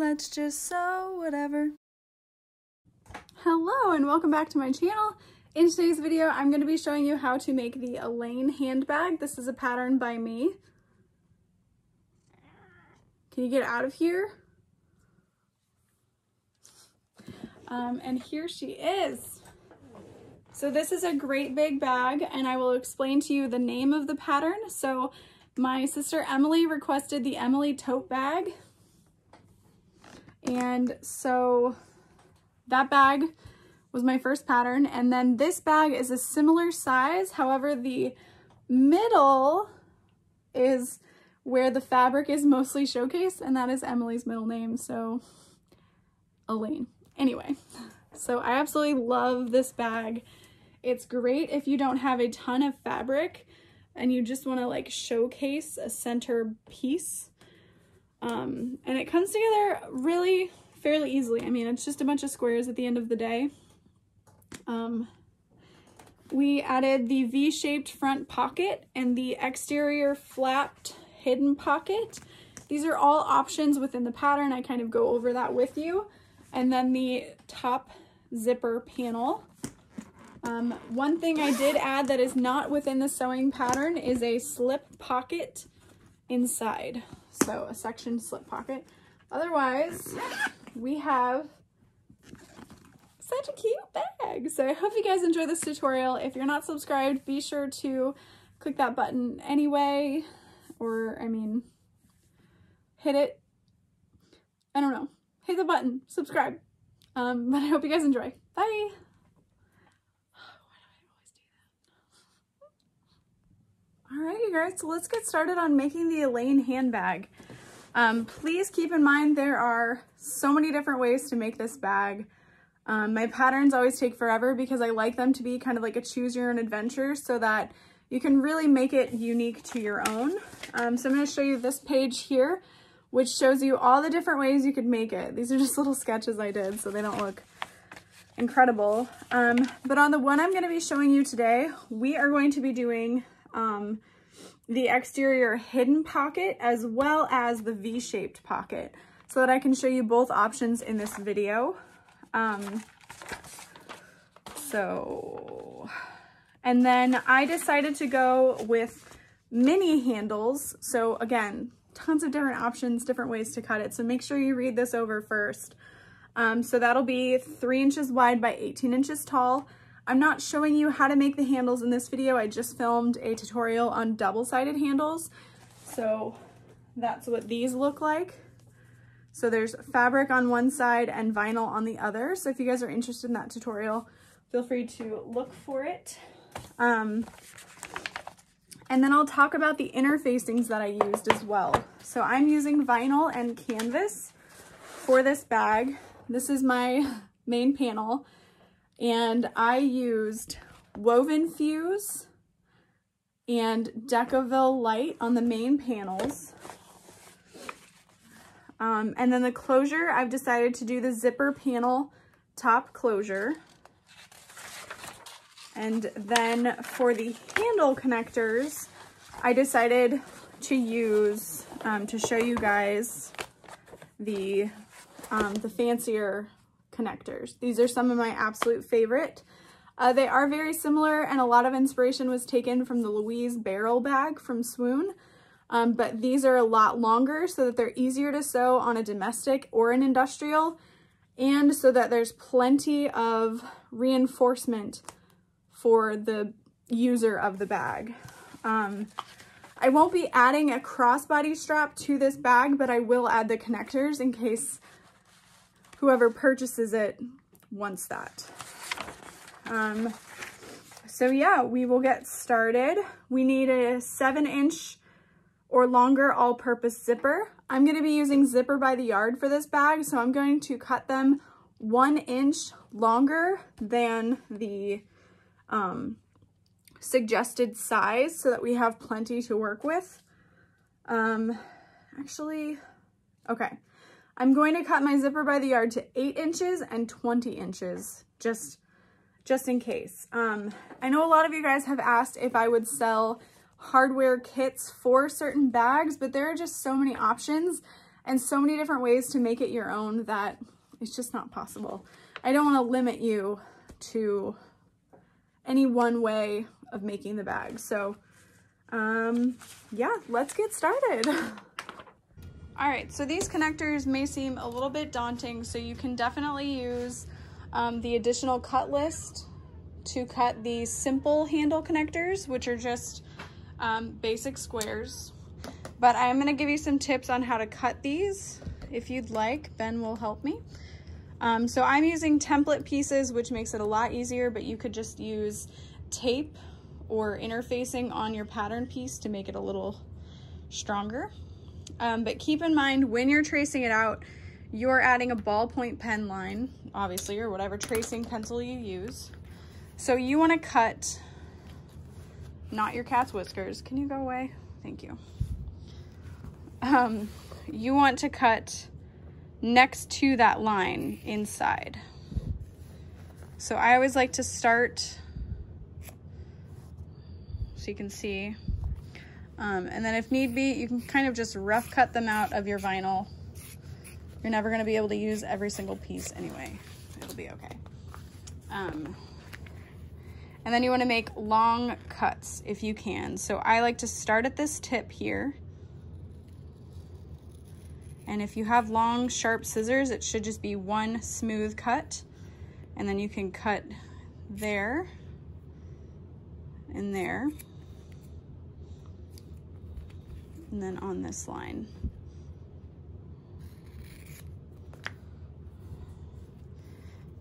let's just sew whatever. Hello and welcome back to my channel. In today's video, I'm going to be showing you how to make the Alaine handbag. This is a pattern by me. Can you get out of here? Um, and here she is. So this is a great big bag and I will explain to you the name of the pattern. So my sister Emily requested the Emily tote bag. And so that bag was my first pattern. And then this bag is a similar size. However, the middle is where the fabric is mostly showcased and that is Emily's middle name. So Alaine. Anyway, so I absolutely love this bag. It's great if you don't have a ton of fabric and you just want to like showcase a center piece. Um, and it comes together really fairly easily. I mean, it's just a bunch of squares at the end of the day. Um, we added the V-shaped front pocket and the exterior flapped hidden pocket. These are all options within the pattern. I kind of go over that with you. And then the top zipper panel. Um, one thing I did add that is not within the sewing pattern is a slip pocket inside. So a section slip pocket. Otherwise, we have such a cute bag. So I hope you guys enjoy this tutorial. If you're not subscribed, be sure to click that button anyway. Or, I mean, hit it. I don't know hit the button, subscribe. Um, but I hope you guys enjoy. Bye. Alright you guys, so let's get started on making the Alaine handbag. Um, please keep in mind there are so many different ways to make this bag. Um, my patterns always take forever because I like them to be kind of like a choose your own adventure so that you can really make it unique to your own. Um, so I'm going to show you this page here which shows you all the different ways you could make it. These are just little sketches I did, so they don't look incredible. Um, but on the one I'm going to be showing you today, we are going to be doing um, the exterior hidden pocket as well as the V-shaped pocket so that I can show you both options in this video. Um, so, and then I decided to go with mini handles. So again, tons of different options, different ways to cut it. So make sure you read this over first. Um, so that'll be three inches wide by 18 inches tall. I'm not showing you how to make the handles in this video. I just filmed a tutorial on double-sided handles. So that's what these look like. So there's fabric on one side and vinyl on the other. So if you guys are interested in that tutorial, feel free to look for it. Um, and then I'll talk about the interfacings that I used as well. So I'm using vinyl and canvas for this bag. This is my main panel. And I used Woven Fuse and Decovil Light on the main panels. Um, and then the closure, I've decided to do the zipper panel top closure. And then for the handle connectors, I decided to use, um, to show you guys the, um, the fancier connectors. These are some of my absolute favorite. Uh, they are very similar and a lot of inspiration was taken from the Louise barrel bag from Swoon. Um, but these are a lot longer so that they're easier to sew on a domestic or an industrial and so that there's plenty of reinforcement for the user of the bag. Um, I won't be adding a crossbody strap to this bag, but I will add the connectors in case whoever purchases it wants that. Um, so yeah, we will get started. We need a seven inch or longer all-purpose zipper. I'm gonna be using zipper by the yard for this bag, so I'm going to cut them one inch longer than the um, suggested size so that we have plenty to work with. Um, actually, okay. I'm going to cut my zipper by the yard to 8 inches and 20 inches, just, just in case. Um, I know a lot of you guys have asked if I would sell hardware kits for certain bags, but there are just so many options. and so many different ways to make it your own that it's just not possible. I don't want to limit you to any one way of making the bag. So um, yeah, let's get started. All right, so these connectors may seem a little bit daunting, so you can definitely use um, the additional cut list to cut the simple handle connectors, which are just um, basic squares. But I'm gonna give you some tips on how to cut these. If you'd like, Ben will help me. Um, so I'm using template pieces, which makes it a lot easier, but you could just use tape or interfacing on your pattern piece to make it a little stronger. Um, but keep in mind when you're tracing it out, you're adding a ballpoint pen line, obviously, or whatever tracing pencil you use. So you wanna cut, not your cat's whiskers. Can you go away? Thank you. Um, you want to cut next to that line inside. So I always like to start so you can see. Um, and then if need be, you can kind of just rough cut them out of your vinyl. You're never gonna be able to use every single piece anyway. It'll be okay. Um, and then you wanna make long cuts if you can. So I like to start at this tip here and if you have long, sharp scissors, it should just be one smooth cut. And then you can cut there and there. And then on this line.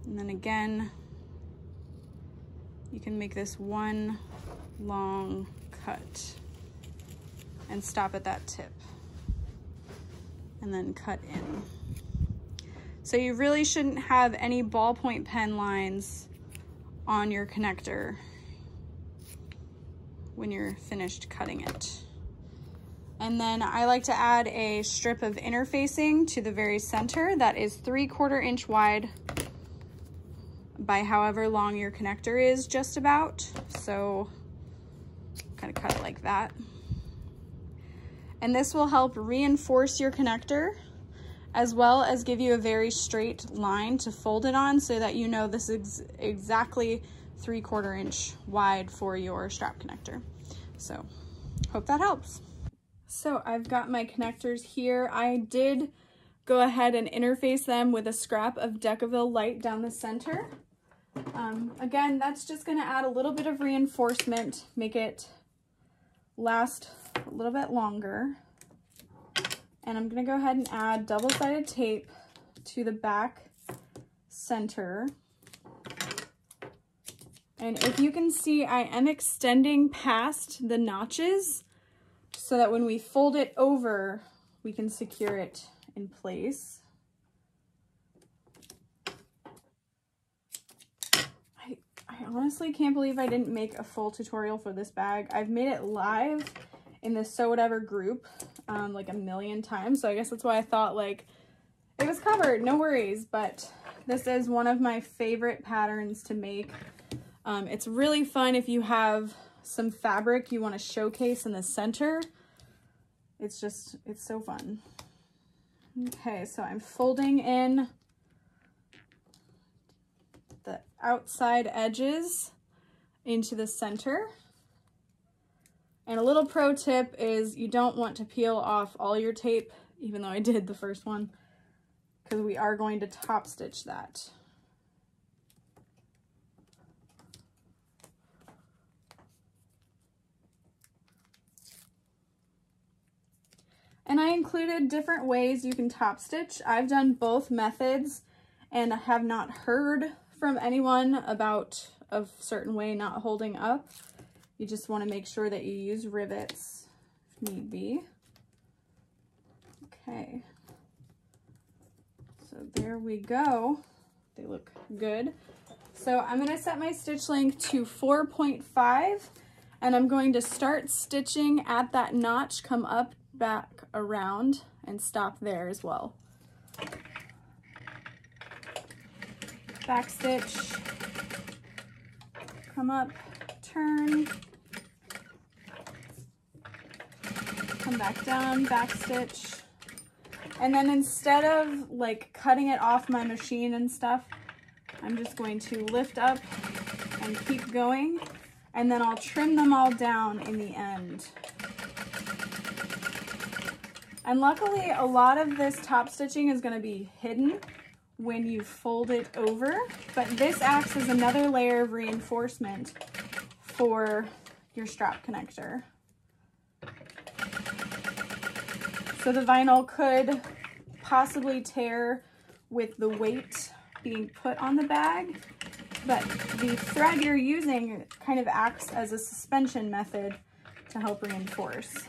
And then again, you can make this one long cut and stop at that tip and then cut in. So you really shouldn't have any ballpoint pen lines on your connector when you're finished cutting it. And then I like to add a strip of interfacing to the very center that is three quarter inch wide by however long your connector is just about. So kind of cut it like that and this will help reinforce your connector as well as give you a very straight line to fold it on so that you know this is exactly three quarter inch wide for your strap connector. So hope that helps. So I've got my connectors here. I did go ahead and interface them with a scrap of Decovil light down the center. Um, again, that's just gonna add a little bit of reinforcement, make it last a little bit longer. And I'm gonna go ahead and add double-sided tape to the back center. And if you can see, I am extending past the notches so that when we fold it over, we can secure it in place. I, I honestly can't believe I didn't make a full tutorial for this bag. I've made it live in the Sew Whatever group um, like a million times. So I guess that's why I thought like it was covered, no worries. But this is one of my favorite patterns to make. Um, it's really fun if you have some fabric you want to showcase in the center. It's just, it's so fun. Okay, so I'm folding in the outside edges into the center. And a little pro tip is you don't want to peel off all your tape, even though I did the first one, because we are going to top stitch that. And I included different ways you can top stitch. I've done both methods and I have not heard from anyone about a certain way not holding up. You just want to make sure that you use rivets if need be. Okay. So there we go. They look good. So I'm going to set my stitch length to 4.5 and I'm going to start stitching at that notch, come up, back, around, and stop there as well. Back stitch, come up, turn, come back down, back stitch, And then instead of like cutting it off my machine and stuff, I'm just going to lift up and keep going. And then I'll trim them all down in the end. And luckily, a lot of this top stitching is gonna be hidden when you fold it over, but this acts as another layer of reinforcement for your strap connector. So the vinyl could possibly tear with the weight being put on the bag, but the thread you're using kind of acts as a suspension method to help reinforce.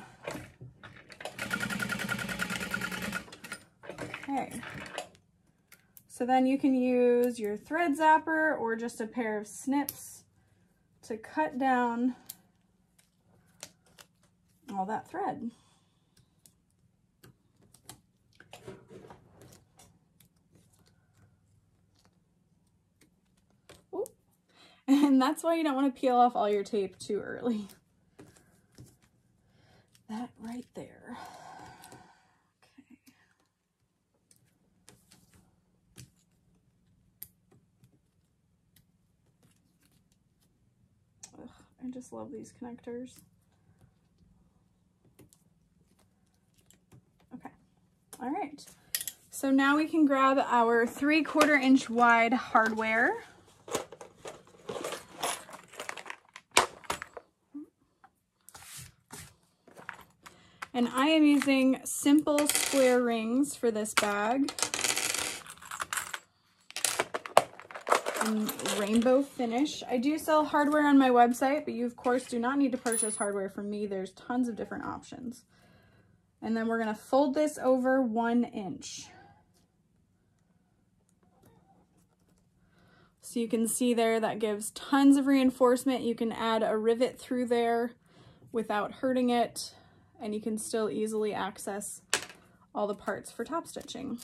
Okay. So then you can use your thread zapper or just a pair of snips to cut down all that thread. Ooh. And that's why you don't want to peel off all your tape too early. That right there. Okay. Ugh, I just love these connectors. Okay, all right, so now we can grab our three quarter inch wide hardware. And I am using simple square rings for this bag. And rainbow finish. I do sell hardware on my website, but you of course do not need to purchase hardware from me. There's tons of different options. And then we're gonna fold this over one inch. So you can see there that gives tons of reinforcement. You can add a rivet through there without hurting it and you can still easily access all the parts for top stitching.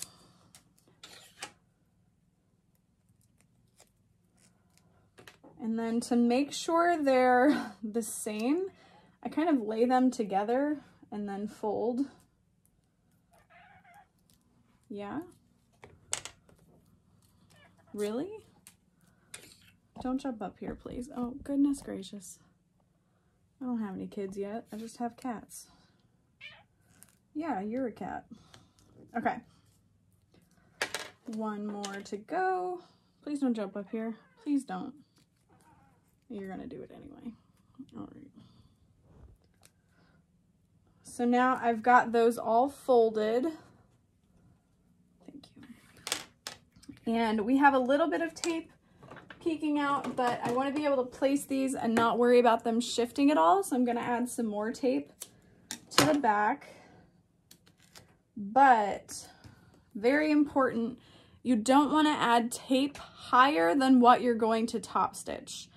And then to make sure they're the same, I kind of lay them together and then fold. Yeah? Really? Don't jump up here, please. Oh, goodness gracious. I don't have any kids yet. I just have cats. Yeah, you're a cat. Okay. One more to go. Please don't jump up here. Please don't. You're going to do it anyway. All right. So now I've got those all folded. Thank you. And we have a little bit of tape peeking out, but I want to be able to place these and not worry about them shifting at all. So I'm going to add some more tape to the back. But very important, you don't want to add tape higher than what you're going to top stitch.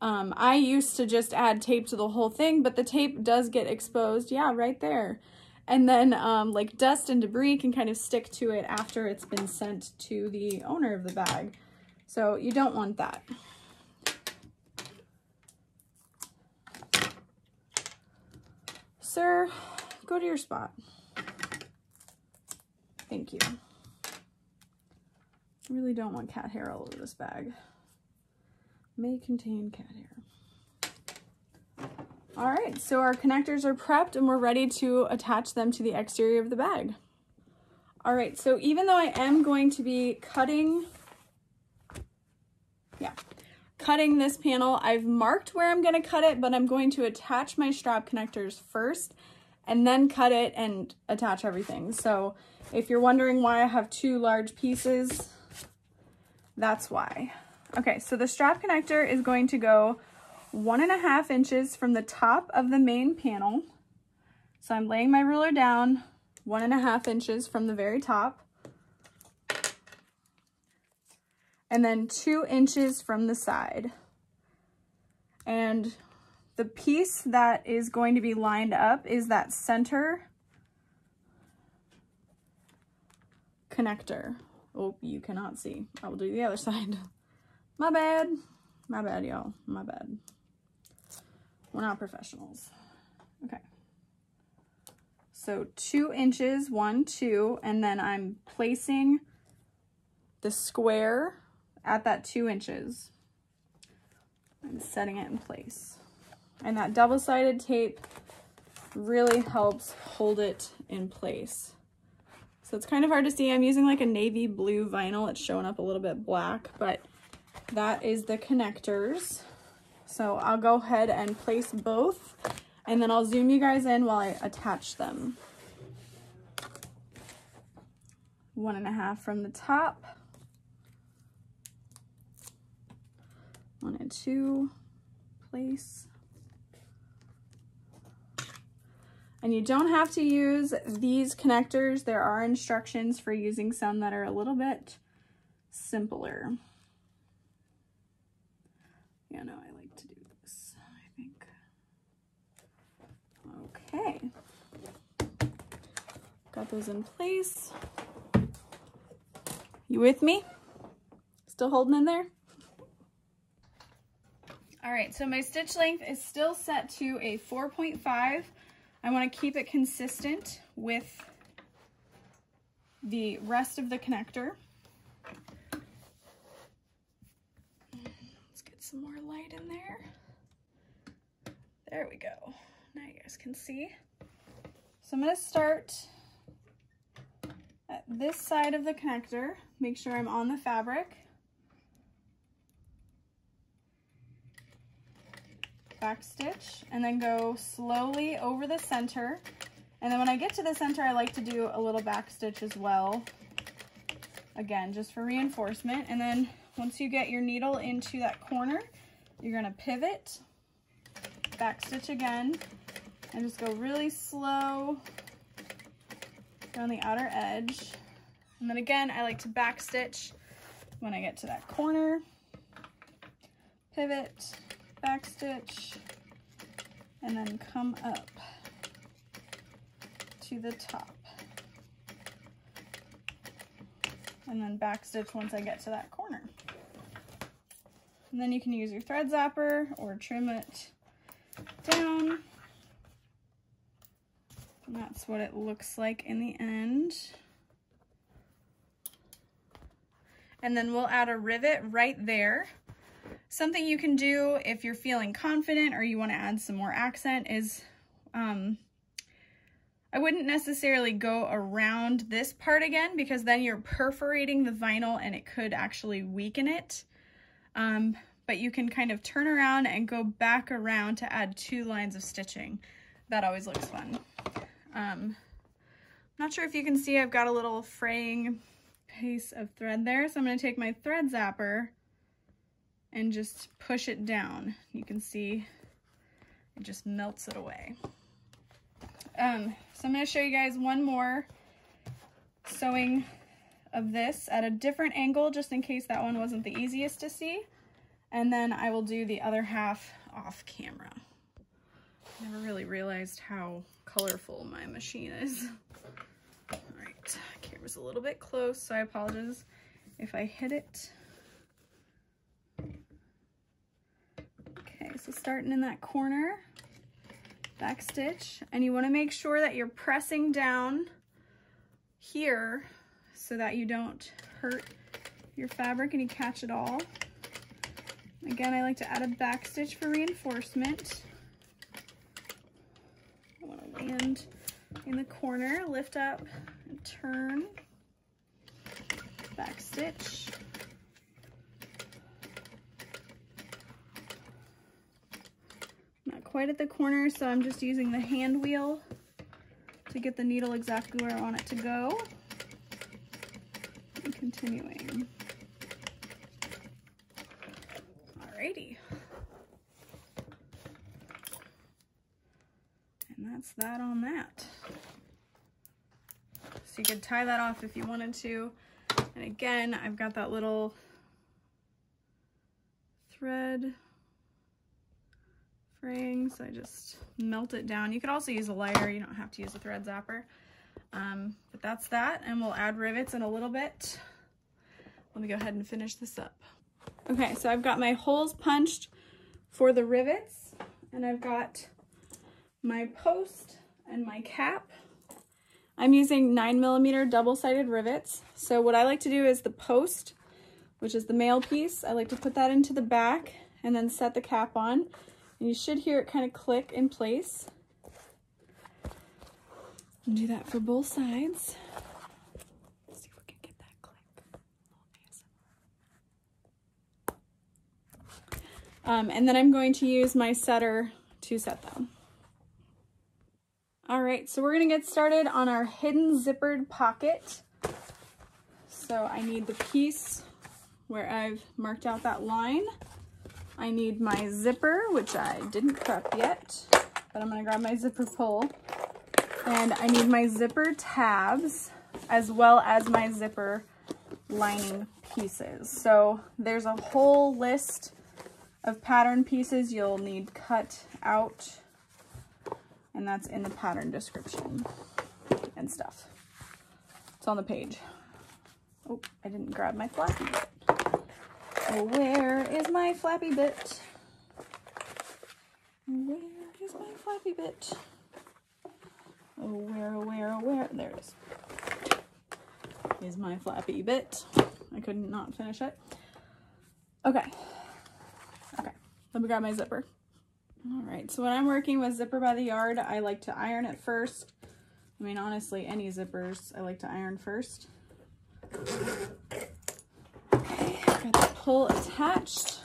Um, I used to just add tape to the whole thing, but the tape does get exposed. Yeah, right there. And then um, like dust and debris can kind of stick to it after it's been sent to the owner of the bag. So you don't want that. Sir, go to your spot. Thank you. I really don't want cat hair all over this bag may contain cat hair. All right, so our connectors are prepped and we're ready to attach them to the exterior of the bag. All right, so even though I am going to be cutting, yeah, cutting this panel, I've marked where I'm gonna cut it, but I'm going to attach my strap connectors first and then cut it and attach everything. So if you're wondering why I have two large pieces, that's why. Okay, so the strap connector is going to go one and a half inches from the top of the main panel. So I'm laying my ruler down one and a half inches from the very top. And then two inches from the side. And the piece that is going to be lined up is that center connector. Oh, you cannot see. I will do the other side. My bad. My bad, y'all. My bad. We're not professionals. Okay. So two inches, one, two, and then I'm placing the square at that two inches and setting it in place. And that double-sided tape really helps hold it in place. So it's kind of hard to see. I'm using like a navy blue vinyl. It's showing up a little bit black, but that is the connectors. So I'll go ahead and place both and then I'll zoom you guys in while I attach them. One and a half from the top. One and two, place. And you don't have to use these connectors. There are instructions for using some that are a little bit simpler. Yeah, no, I like to do this, I think. Okay. Got those in place. You with me? Still holding in there? All right, so my stitch length is still set to a 4.5. I wanna keep it consistent with the rest of the connector. Let's get some more light in there. There we go. Now you guys can see. So I'm gonna start at this side of the connector. Make sure I'm on the fabric. back stitch and then go slowly over the center. And then when I get to the center, I like to do a little back stitch as well. Again, just for reinforcement. And then once you get your needle into that corner, you're gonna pivot, back stitch again, and just go really slow down the outer edge. And then again, I like to back stitch when I get to that corner, pivot, back stitch, and then come up to the top. And then back stitch once I get to that corner. And then you can use your thread zapper or trim it down. And that's what it looks like in the end. And then we'll add a rivet right there Something you can do if you're feeling confident or you want to add some more accent is, um, I wouldn't necessarily go around this part again because then you're perforating the vinyl and it could actually weaken it. Um, but you can kind of turn around and go back around to add two lines of stitching. That always looks fun. Um, I'm not sure if you can see I've got a little fraying piece of thread there. So I'm going to take my thread zapper and just push it down. You can see it just melts it away. Um, so I'm going to show you guys one more sewing of this at a different angle just in case that one wasn't the easiest to see. And then I will do the other half off camera. Never really realized how colorful my machine is. All right, camera's a little bit close, so I apologize if I hit it. Okay, so starting in that corner, back stitch, and you wanna make sure that you're pressing down here so that you don't hurt your fabric and you catch it all. Again, I like to add a back stitch for reinforcement. I wanna land in the corner, lift up and turn, back stitch, Not quite at the corner, so I'm just using the hand wheel to get the needle exactly where I want it to go. Continuing. Alrighty. And that's that on that. So you could tie that off if you wanted to. And again, I've got that little thread fraying, so I just melt it down. You could also use a lighter, you don't have to use a thread zapper. Um, but that's that, and we'll add rivets in a little bit. Let me go ahead and finish this up. Okay, so I've got my holes punched for the rivets, and I've got my post and my cap. I'm using nine millimeter double-sided rivets. So what I like to do is the post, which is the male piece, I like to put that into the back and then set the cap on. And you should hear it kind of click in place. And do that for both sides. Let's see if we can get that click. Um, and then I'm going to use my setter to set them. All right, so we're gonna get started on our hidden zippered pocket. So I need the piece where I've marked out that line. I need my zipper, which I didn't prep yet, but I'm gonna grab my zipper pull. And I need my zipper tabs as well as my zipper lining pieces. So there's a whole list of pattern pieces you'll need cut out and that's in the pattern description and stuff. It's on the page. Oh, I didn't grab my flappy bit. Oh, where is my flappy bit? Where is my flappy bit? Oh, where, oh, where, oh, where? There it is. Is my flappy bit. I could not finish it. Okay. Let me grab my zipper. All right, so when I'm working with zipper by the yard, I like to iron it first. I mean, honestly, any zippers, I like to iron first. Okay, got the pull attached.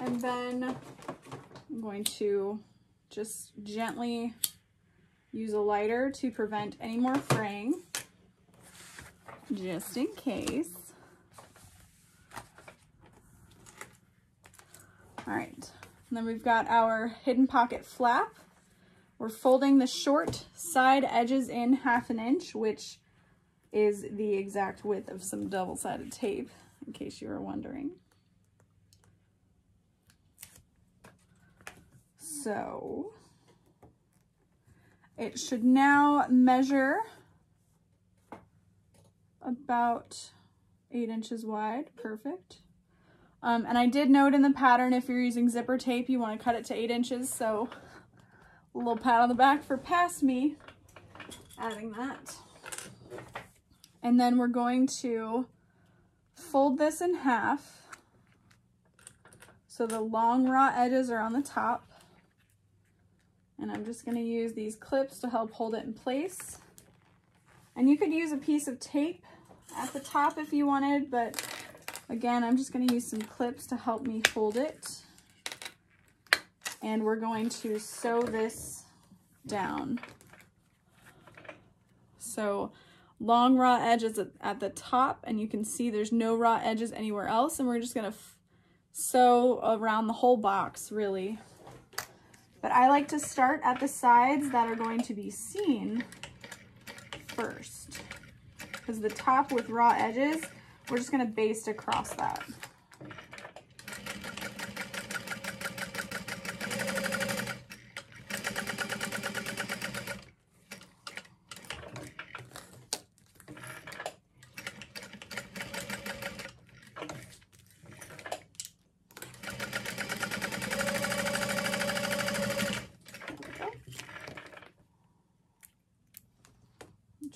And then I'm going to just gently use a lighter to prevent any more fraying, just in case. All right, and then we've got our hidden pocket flap. We're folding the short side edges in half an inch, which is the exact width of some double-sided tape, in case you were wondering. So it should now measure about eight inches wide. Perfect. Um, and I did note in the pattern, if you're using zipper tape, you want to cut it to eight inches. So a little pat on the back for past me adding that. And then we're going to fold this in half. So the long raw edges are on the top. And I'm just going to use these clips to help hold it in place. And you could use a piece of tape at the top if you wanted, but Again, I'm just going to use some clips to help me hold it. And we're going to sew this down. So long raw edges at the top and you can see there's no raw edges anywhere else and we're just going to sew around the whole box really. But I like to start at the sides that are going to be seen first because the top with raw edges we're just gonna baste across that.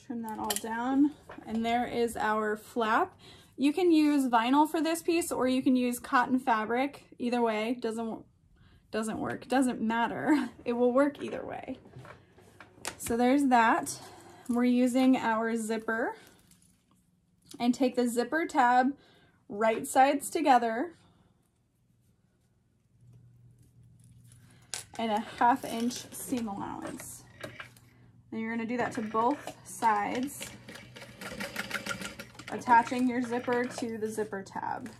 trim that all down. And there is our flap. You can use vinyl for this piece or you can use cotton fabric. Either way, doesn't, doesn't work, doesn't matter. It will work either way. So there's that. We're using our zipper and take the zipper tab right sides together and a half inch seam allowance. And you're gonna do that to both sides attaching your zipper to the zipper tab.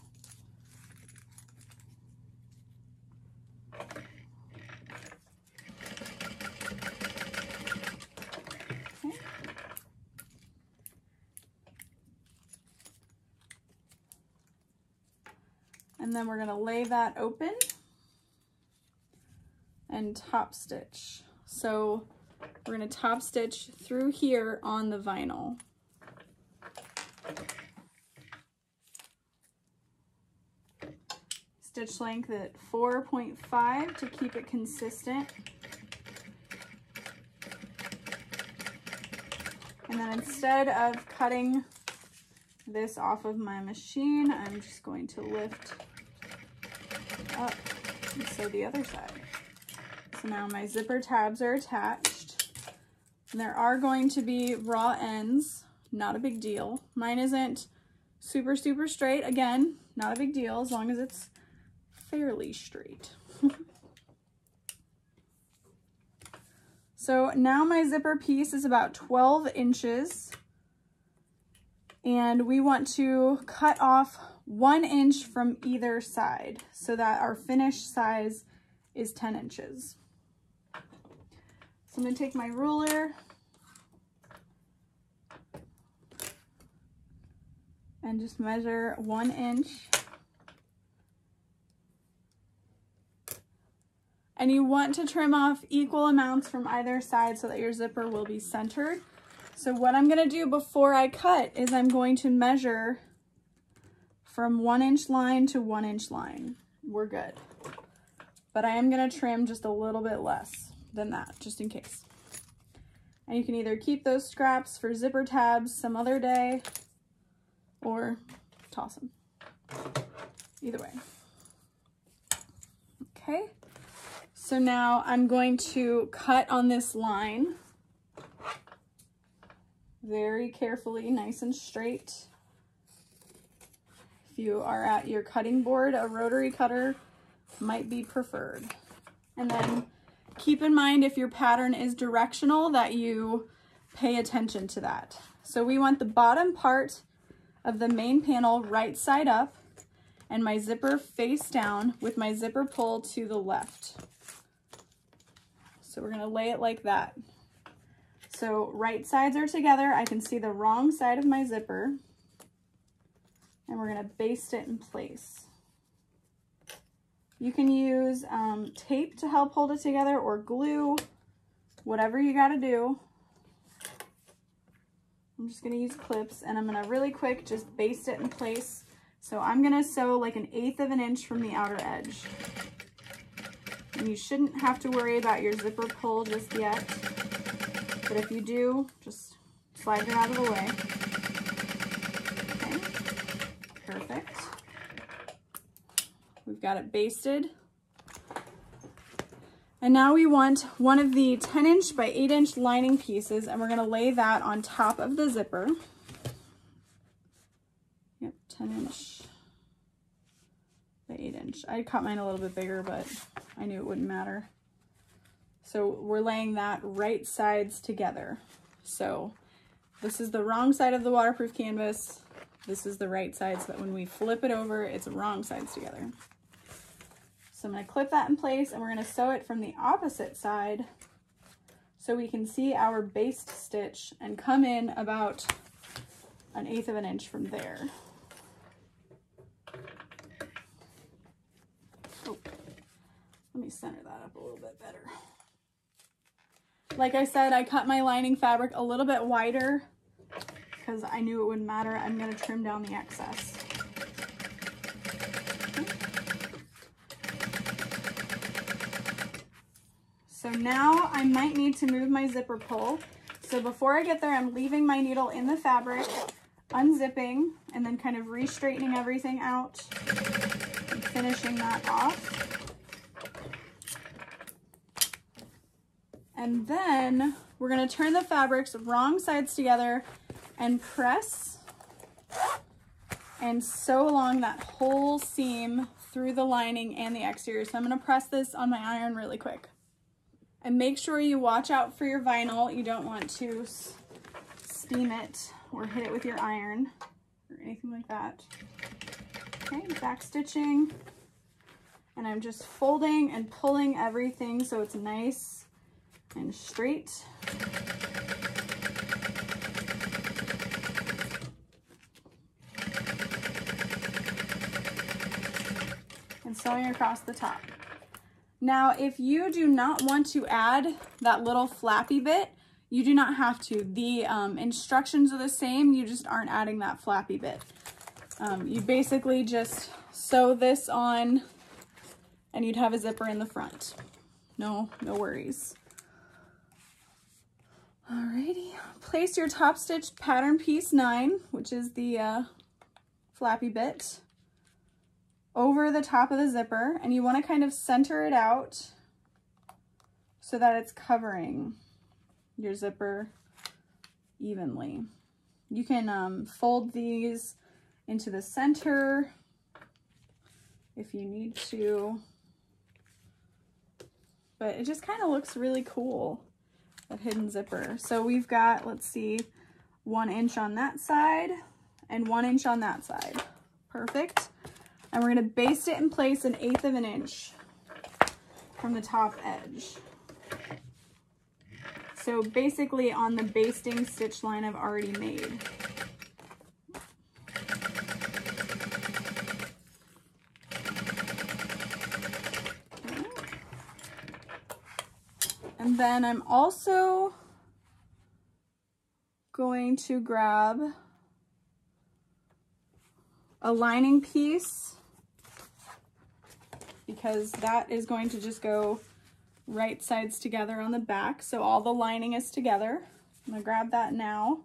And then we're going to lay that open and top stitch. So we're going to top stitch through here on the vinyl. Stitch length at 4.5 to keep it consistent. And then instead of cutting this off of my machine, I'm just going to lift up and sew the other side. So now my zipper tabs are attached. And there are going to be raw ends, not a big deal. Mine isn't super, super straight. Again, not a big deal as long as it's fairly straight. so now my zipper piece is about 12 inches and we want to cut off one inch from either side so that our finished size is 10 inches. So I'm gonna take my ruler and just measure one inch. And you want to trim off equal amounts from either side so that your zipper will be centered. So what I'm gonna do before I cut is I'm going to measure from one inch line to one inch line. We're good. But I am gonna trim just a little bit less than that, just in case. And you can either keep those scraps for zipper tabs some other day or toss them. Either way. Okay, so now I'm going to cut on this line very carefully, nice and straight. If you are at your cutting board, a rotary cutter might be preferred. And then keep in mind if your pattern is directional that you pay attention to that. So we want the bottom part of the main panel right side up and my zipper face down with my zipper pull to the left. So we're gonna lay it like that. So right sides are together. I can see the wrong side of my zipper. And we're gonna baste it in place. You can use um, tape to help hold it together or glue, whatever you gotta do. I'm just gonna use clips and I'm gonna really quick just baste it in place. So I'm gonna sew like an eighth of an inch from the outer edge. And you shouldn't have to worry about your zipper pull just yet. But if you do, just slide it out of the way. Okay, perfect. We've got it basted. And now we want one of the 10 inch by 8 inch lining pieces and we're gonna lay that on top of the zipper. Yep, 10 inch by 8 inch. I cut mine a little bit bigger, but I knew it wouldn't matter. So we're laying that right sides together. So this is the wrong side of the waterproof canvas. This is the right side so that when we flip it over, it's wrong sides together. So I'm gonna clip that in place and we're gonna sew it from the opposite side so we can see our baste stitch and come in about an eighth of an inch from there. Oh, let me center that up a little bit better. Like I said, I cut my lining fabric a little bit wider because I knew it wouldn't matter. I'm going to trim down the excess. So now I might need to move my zipper pull. So before I get there, I'm leaving my needle in the fabric, unzipping, and then kind of re-straightening everything out and finishing that off. And then we're gonna turn the fabrics wrong sides together and press and sew along that whole seam through the lining and the exterior. So I'm gonna press this on my iron really quick. And make sure you watch out for your vinyl. You don't want to steam it or hit it with your iron or anything like that. Okay, back stitching. And I'm just folding and pulling everything so it's nice and straight. And sewing across the top. Now, if you do not want to add that little flappy bit, you do not have to. The um, instructions are the same, you just aren't adding that flappy bit. Um, you basically just sew this on and you'd have a zipper in the front. No, no worries. Alrighty, place your top stitch pattern piece nine, which is the uh, flappy bit, over the top of the zipper, and you want to kind of center it out so that it's covering your zipper evenly. You can um, fold these into the center if you need to, but it just kind of looks really cool, that hidden zipper. So we've got, let's see, one inch on that side and one inch on that side. Perfect. And we're gonna baste it in place an eighth of an inch from the top edge. So basically on the basting stitch line I've already made. And then I'm also going to grab a lining piece because that is going to just go right sides together on the back. So all the lining is together. I'm gonna grab that now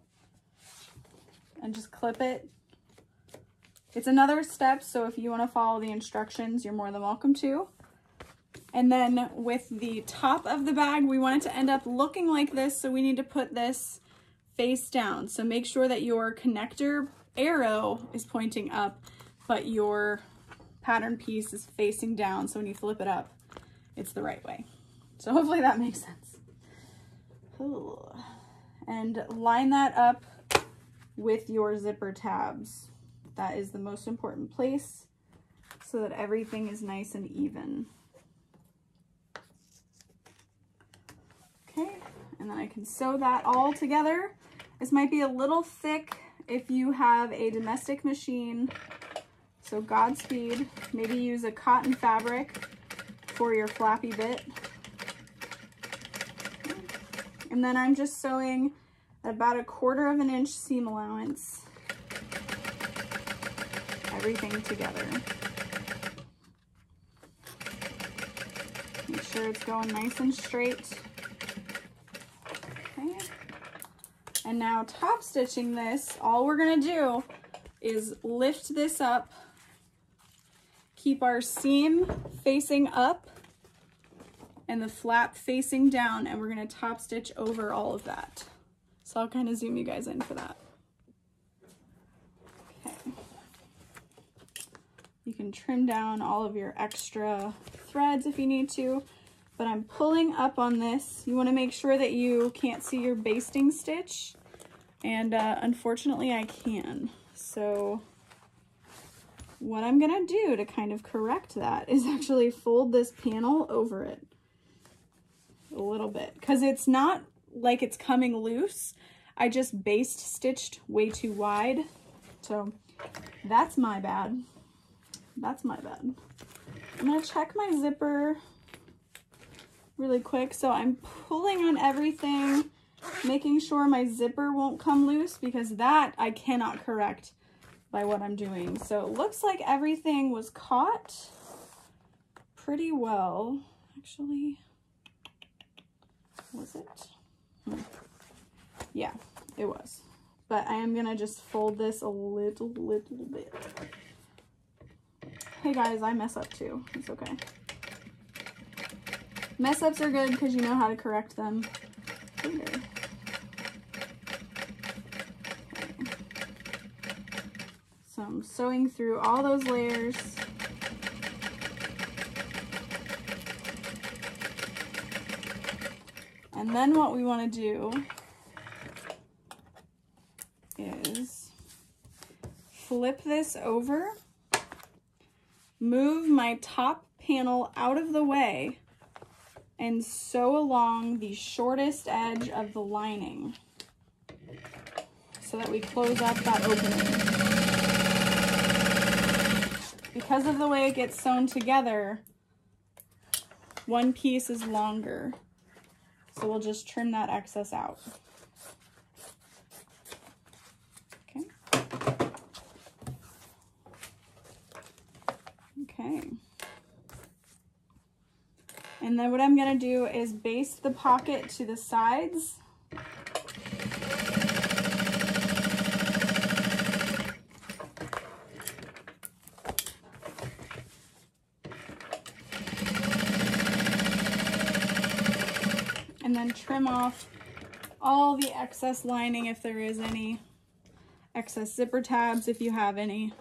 and just clip it. It's another step, so if you wanna follow the instructions, you're more than welcome to. And then with the top of the bag, we want it to end up looking like this, so we need to put this face down. So make sure that your connector arrow is pointing up, but your pattern piece is facing down, so when you flip it up, it's the right way. So hopefully that makes sense. Ooh. And line that up with your zipper tabs. That is the most important place so that everything is nice and even. Okay, and then I can sew that all together. This might be a little thick if you have a domestic machine. So Godspeed, maybe use a cotton fabric for your flappy bit. And then I'm just sewing about a quarter of an inch seam allowance, everything together. Make sure it's going nice and straight. Okay. And now top stitching this, all we're gonna do is lift this up, keep our seam facing up and the flap facing down and we're gonna top stitch over all of that. So I'll kind of zoom you guys in for that. Okay. You can trim down all of your extra threads if you need to, but I'm pulling up on this. You wanna make sure that you can't see your basting stitch. And uh, unfortunately I can. So what I'm gonna do to kind of correct that is actually fold this panel over it a little bit because it's not like it's coming loose. I just baste stitched way too wide. So that's my bad. That's my bad. I'm gonna check my zipper really quick. So I'm pulling on everything, making sure my zipper won't come loose because that I cannot correct by what I'm doing. So it looks like everything was caught pretty well. Actually, was it? Hmm. Yeah, it was. But I am going to just fold this a little, little bit. Hey guys, I mess up too. It's okay. Mess ups are good because you know how to correct them later. Sewing through all those layers. And then what we want to do is flip this over, move my top panel out of the way, and sew along the shortest edge of the lining so that we close up that opening. Because of the way it gets sewn together, one piece is longer. So we'll just trim that excess out. Okay. Okay. And then what I'm going to do is baste the pocket to the sides then trim off all the excess lining if there is any, excess zipper tabs if you have any.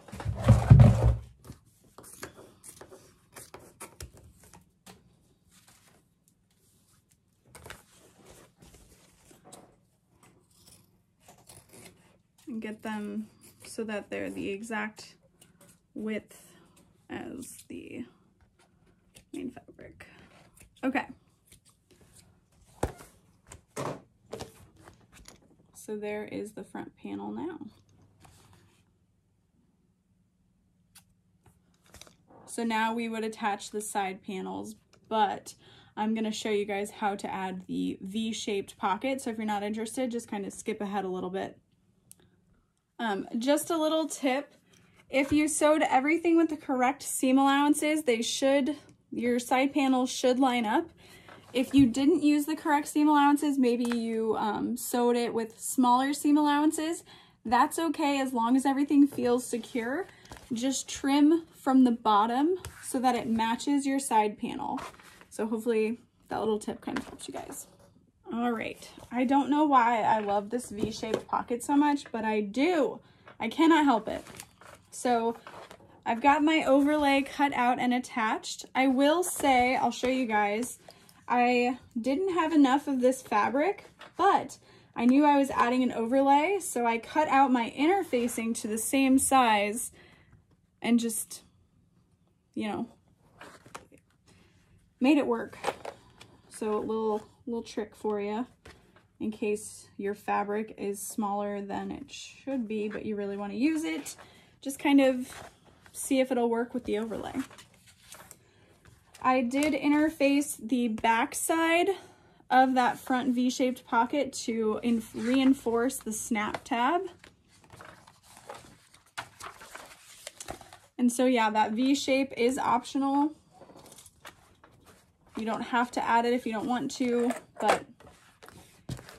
And get them so that they're the exact width as the main fabric. Okay. So there is the front panel now. So now we would attach the side panels, but I'm gonna show you guys how to add the V-shaped pocket. So if you're not interested, just kind of skip ahead a little bit. Um, just a little tip, if you sewed everything with the correct seam allowances, they should, your side panels should line up. If you didn't use the correct seam allowances, maybe you um, sewed it with smaller seam allowances, that's okay as long as everything feels secure. Just trim from the bottom so that it matches your side panel. So hopefully that little tip kind of helps you guys. All right, I don't know why I love this V-shaped pocket so much, but I do. I cannot help it. So I've got my overlay cut out and attached. I will say, I'll show you guys, I didn't have enough of this fabric, but I knew I was adding an overlay, so I cut out my interfacing to the same size and just, you know, made it work. So a little, little trick for you in case your fabric is smaller than it should be, but you really want to use it. Just kind of see if it'll work with the overlay. I did interface the back side of that front V-shaped pocket to reinforce the snap tab. And so yeah, that V shape is optional. You don't have to add it if you don't want to, but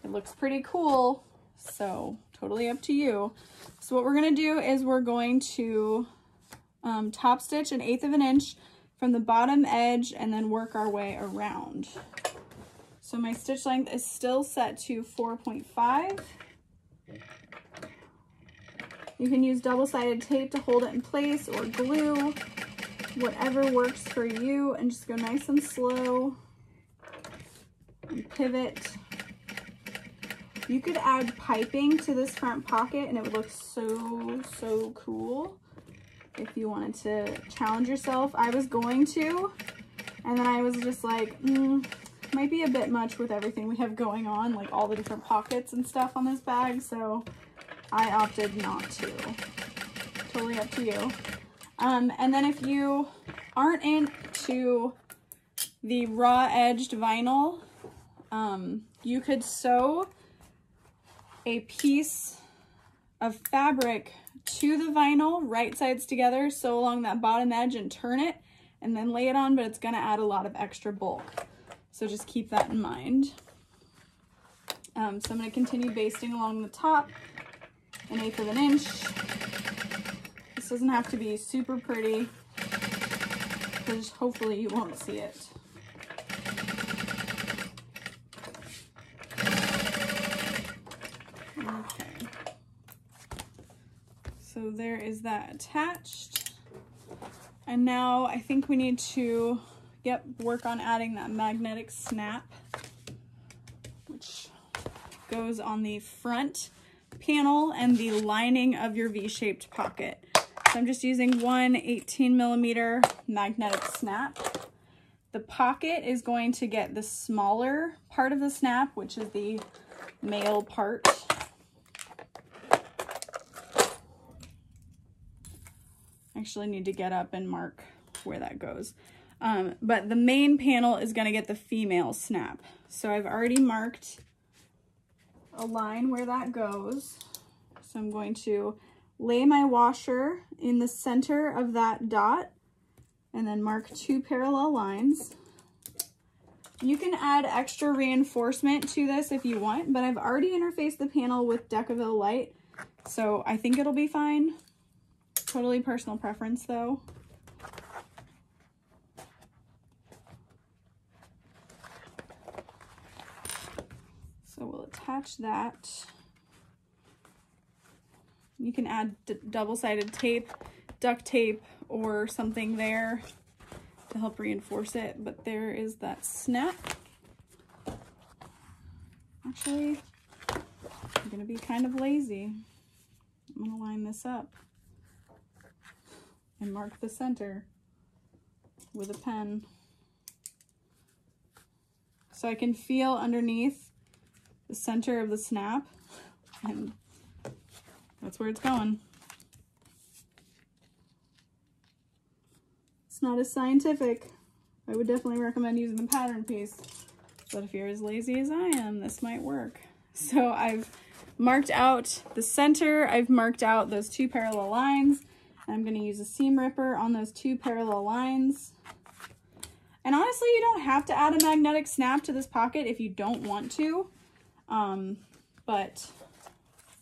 it looks pretty cool. So totally up to you. So what we're gonna do is we're going to um, top stitch an eighth of an inch from the bottom edge and then work our way around. So my stitch length is still set to 4.5. You can use double-sided tape to hold it in place or glue, whatever works for you, and just go nice and slow and pivot. You could add piping to this front pocket and it would look so, so cool if you wanted to challenge yourself. I was going to, and then I was just like, mm, might be a bit much with everything we have going on, like all the different pockets and stuff on this bag, so I opted not to. Totally up to you. Um, and then if you aren't into the raw edged vinyl, um, you could sew a piece of fabric to the vinyl, right sides together, sew along that bottom edge and turn it, and then lay it on, but it's gonna add a lot of extra bulk. So just keep that in mind. Um, so I'm gonna continue basting along the top, an eighth of an inch. This doesn't have to be super pretty, because hopefully you won't see it. So there is that attached. And now I think we need to, yep, work on adding that magnetic snap, which goes on the front panel and the lining of your V-shaped pocket. So I'm just using one 18 millimeter magnetic snap. The pocket is going to get the smaller part of the snap, which is the male part. Actually need to get up and mark where that goes. Um, but the main panel is going to get the female snap. So I've already marked a line where that goes. So I'm going to lay my washer in the center of that dot and then mark two parallel lines. You can add extra reinforcement to this if you want, but I've already interfaced the panel with Decovil Light, so I think it'll be fine. Totally personal preference though. So we'll attach that. You can add double-sided tape, duct tape, or something there to help reinforce it. But there is that snap. Actually, I'm gonna be kind of lazy. I'm gonna line this up and mark the center with a pen. So I can feel underneath the center of the snap and that's where it's going. It's not as scientific. I would definitely recommend using the pattern piece. But if you're as lazy as I am, this might work. So I've marked out the center. I've marked out those two parallel lines. I'm going to use a seam ripper on those two parallel lines. And honestly, you don't have to add a magnetic snap to this pocket if you don't want to. Um, but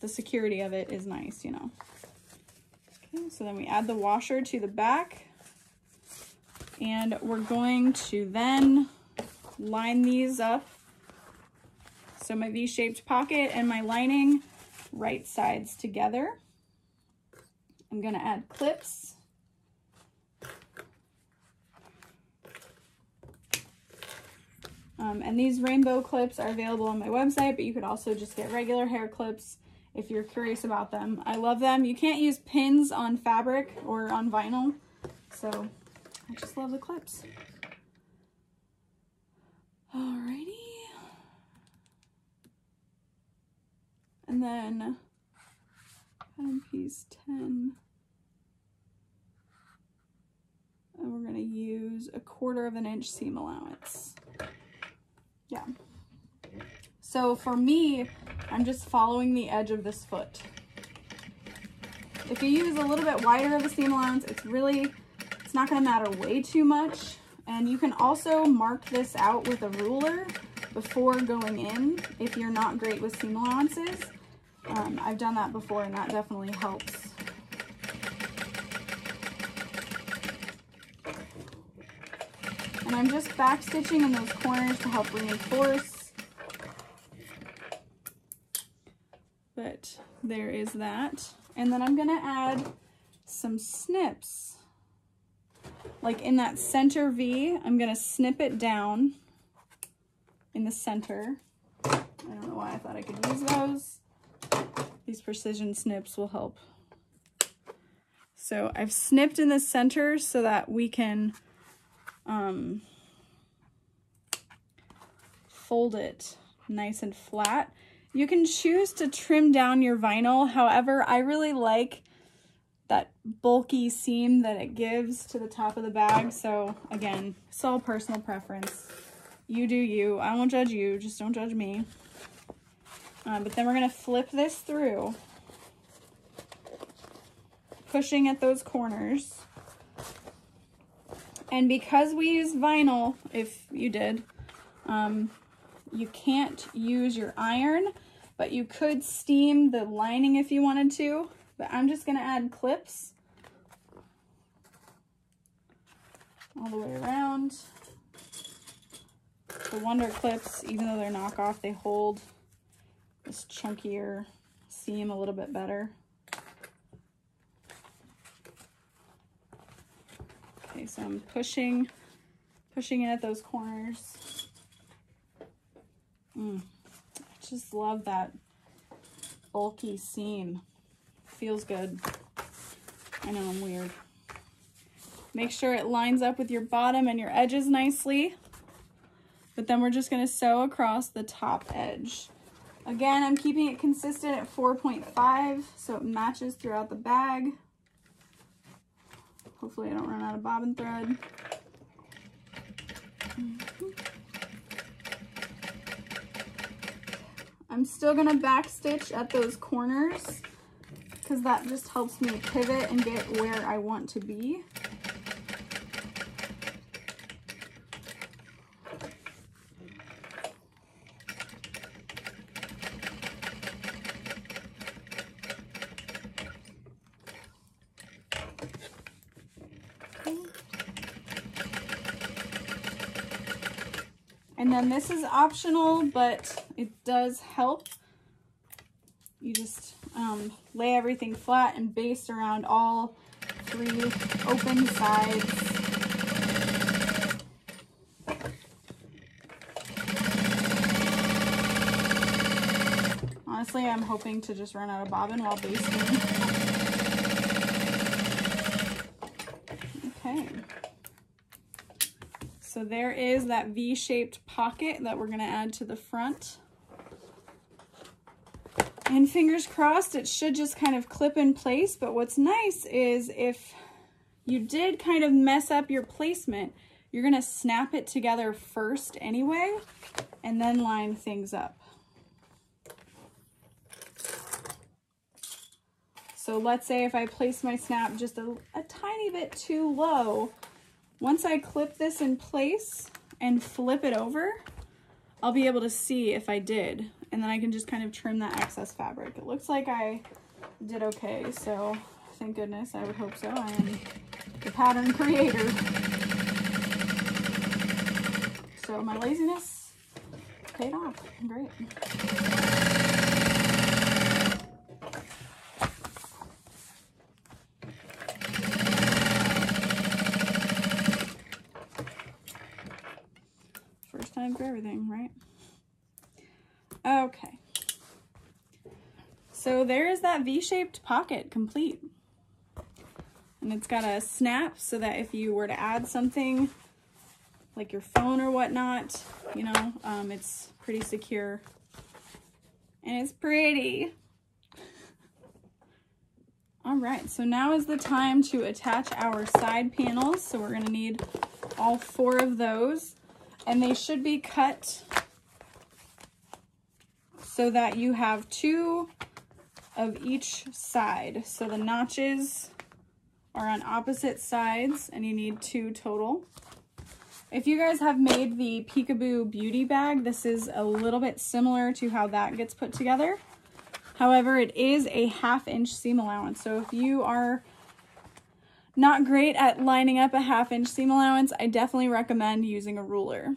the security of it is nice, you know. Okay, so then we add the washer to the back. And we're going to then line these up. So my V-shaped pocket and my lining right sides together. I'm going to add clips. Um, and these rainbow clips are available on my website, but you could also just get regular hair clips if you're curious about them. I love them. You can't use pins on fabric or on vinyl, so I just love the clips. Alrighty. And then pattern piece 10. And we're going to use a quarter of an inch seam allowance. Yeah. So for me, I'm just following the edge of this foot. If you use a little bit wider of a seam allowance, it's really, it's not gonna matter way too much. And you can also mark this out with a ruler before going in if you're not great with seam allowances. Um, I've done that before and that definitely helps. And I'm just back stitching in those corners to help reinforce. But there is that. And then I'm gonna add some snips. Like in that center V, I'm gonna snip it down in the center. I don't know why I thought I could use those. These precision snips will help. So I've snipped in the center so that we can um, fold it nice and flat. You can choose to trim down your vinyl. However, I really like that bulky seam that it gives to the top of the bag. So again, it's all personal preference. You do you. I won't judge you. Just don't judge me. Um, but then we're going to flip this through, pushing at those corners. And because we use vinyl, if you did, um, you can't use your iron, but you could steam the lining if you wanted to. But I'm just going to add clips all the way around. The Wonder clips, even though they're knockoff, they hold this chunkier seam a little bit better. Okay, so I'm pushing, pushing in at those corners. Mm, I just love that bulky seam. Feels good. I know I'm weird. Make sure it lines up with your bottom and your edges nicely. But then we're just gonna sew across the top edge. Again, I'm keeping it consistent at 4.5 so it matches throughout the bag. Hopefully I don't run out of bobbin thread. Mm-hmm. I'm still gonna back stitch at those corners because that just helps me pivot and get where I want to be. And this is optional, but it does help. You just um, lay everything flat and baste around all three open sides. Honestly, I'm hoping to just run out of bobbin while basting. Okay. So there is that V-shaped pocket that we're gonna add to the front. And fingers crossed, it should just kind of clip in place. But what's nice is if you did kind of mess up your placement, you're gonna snap it together first anyway, and then line things up. So let's say if I place my snap just a, a tiny bit too low, once I clip this in place and flip it over, I'll be able to see if I did and then I can just kind of trim that excess fabric. It looks like I did okay, so thank goodness, I would hope so. I am the pattern creator. So my laziness paid off, great. First time for everything, right? Okay. So there is that V-shaped pocket complete. And it's got a snap so that if you were to add something like your phone or whatnot, you know, um, it's pretty secure. And it's pretty. All right, so now is the time to attach our side panels. So we're gonna need all four of those and they should be cut so that you have two of each side. So the notches are on opposite sides and you need two total. If you guys have made the Peekaboo Beauty Bag, this is a little bit similar to how that gets put together. However, it is a half inch seam allowance. So if you are not great at lining up a half inch seam allowance, I definitely recommend using a ruler.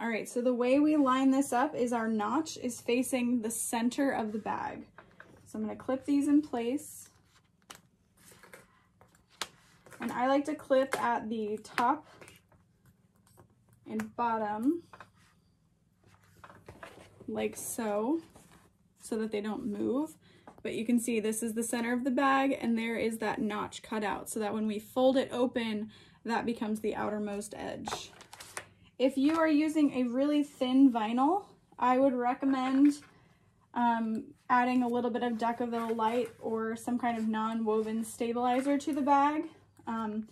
All right, so the way we line this up is our notch is facing the center of the bag. So I'm gonna clip these in place. And I like to clip at the top and bottom like so, so that they don't move. But you can see this is the center of the bag and there is that notch cut out so that when we fold it open, that becomes the outermost edge. If you are using a really thin vinyl, I would recommend um, adding a little bit of Decovil Light or some kind of non-woven stabilizer to the bag. Um,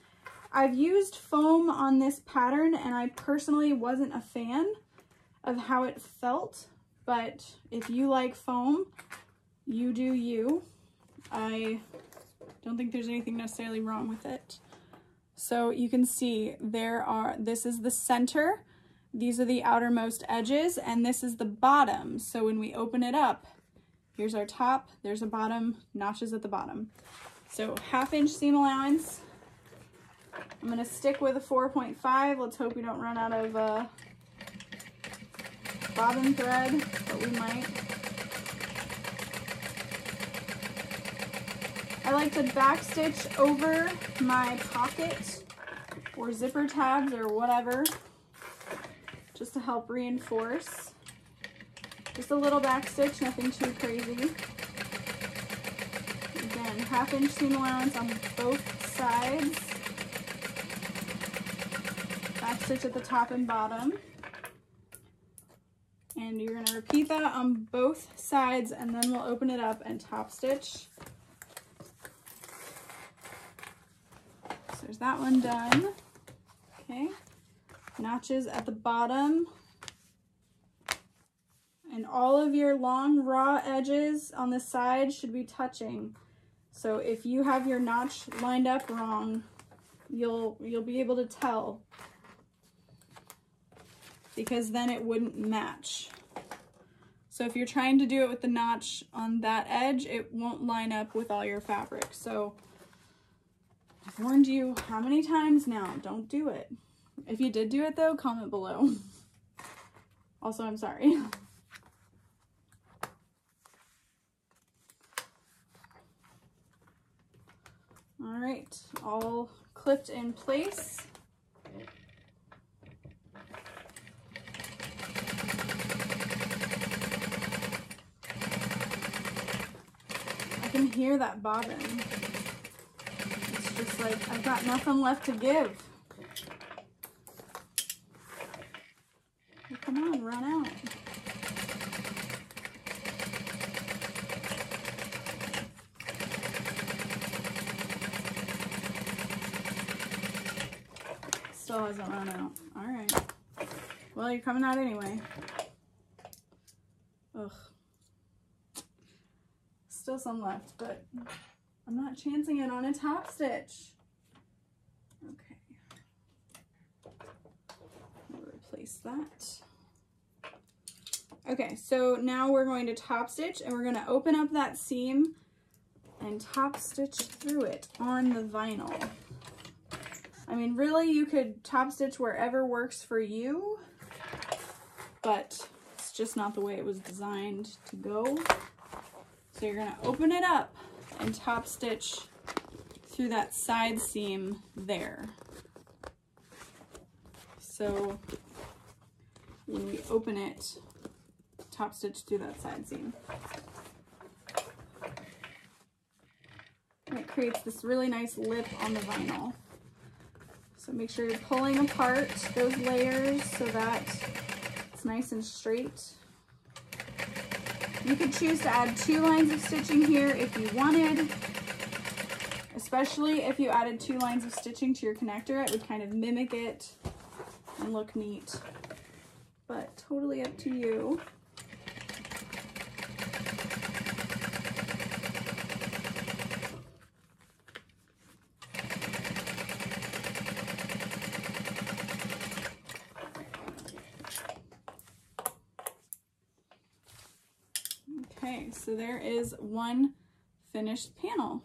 I've used foam on this pattern and I personally wasn't a fan of how it felt, but if you like foam, you do you. I don't think there's anything necessarily wrong with it. So you can see there are, this is the center, these are the outermost edges, and this is the bottom. So when we open it up, here's our top, there's a bottom, notches at the bottom. So half inch seam allowance. I'm gonna stick with a 4.5. Let's hope we don't run out of uh, bobbin thread, but we might. I like to backstitch over my pocket or zipper tabs or whatever just to help reinforce. Just a little backstitch, nothing too crazy. Again, half inch seam allowance on both sides. Backstitch at the top and bottom. And you're gonna repeat that on both sides and then we'll open it up and top stitch there's that one done. Okay, notches at the bottom. And all of your long raw edges on the side should be touching. So if you have your notch lined up wrong, you'll you'll be able to tell because then it wouldn't match. So if you're trying to do it with the notch on that edge, it won't line up with all your fabric. So I've warned you how many times now, don't do it. If you did do it though, comment below. Also, I'm sorry. All right, all clipped in place. I can hear that bobbin. It's like, I've got nothing left to give. come on, run out. Still hasn't run out. All right. Well, you're coming out anyway. Ugh. Still some left, but I'm not chancing it on a top stitch. Okay. I'll replace that. Okay, so now we're going to top stitch and we're going to open up that seam and top stitch through it on the vinyl. I mean, really, you could top stitch wherever works for you, but it's just not the way it was designed to go. So you're gonna open it up and top stitch through that side seam there. So when we open it, top stitch through that side seam. And it creates this really nice lip on the vinyl. So make sure you're pulling apart those layers so that it's nice and straight. You could choose to add two lines of stitching here if you wanted, especially if you added two lines of stitching to your connector, it would kind of mimic it and look neat, but totally up to you. So there is one finished panel.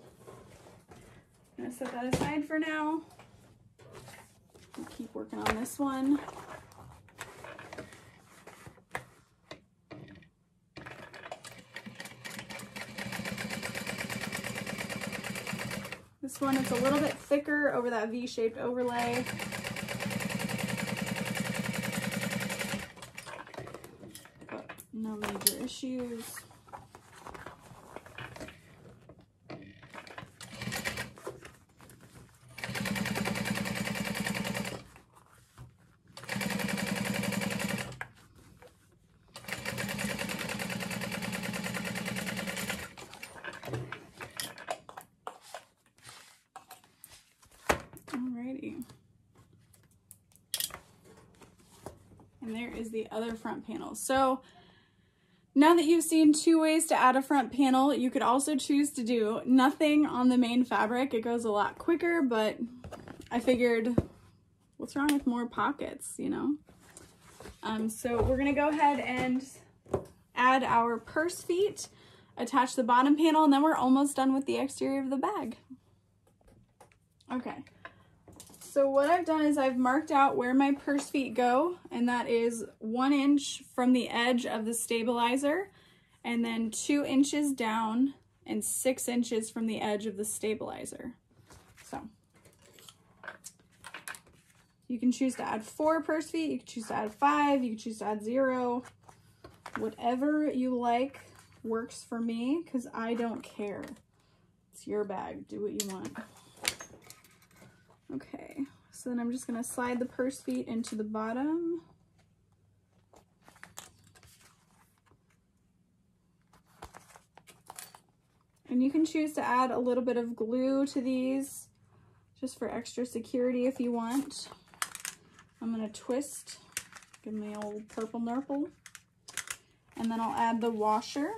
I'm gonna set that aside for now. I'll keep working on this one. This one is a little bit thicker over that V-shaped overlay. No major issues. The other front panel. So now that you've seen two ways to add a front panel, you could also choose to do nothing on the main fabric. It goes a lot quicker, but I figured what's wrong with more pockets, you know? Um, so we're gonna go ahead and add our purse feet, attach the bottom panel, and then we're almost done with the exterior of the bag. Okay. So what I've done is I've marked out where my purse feet go, and that is one inch from the edge of the stabilizer, and then two inches down and six inches from the edge of the stabilizer. So you can choose to add four purse feet, you can choose to add five, you can choose to add zero. Whatever you like works for me because I don't care. It's your bag, do what you want. Okay, so then I'm just gonna slide the purse feet into the bottom. And you can choose to add a little bit of glue to these just for extra security if you want. I'm gonna twist, give me old purple nurple. And then I'll add the washer.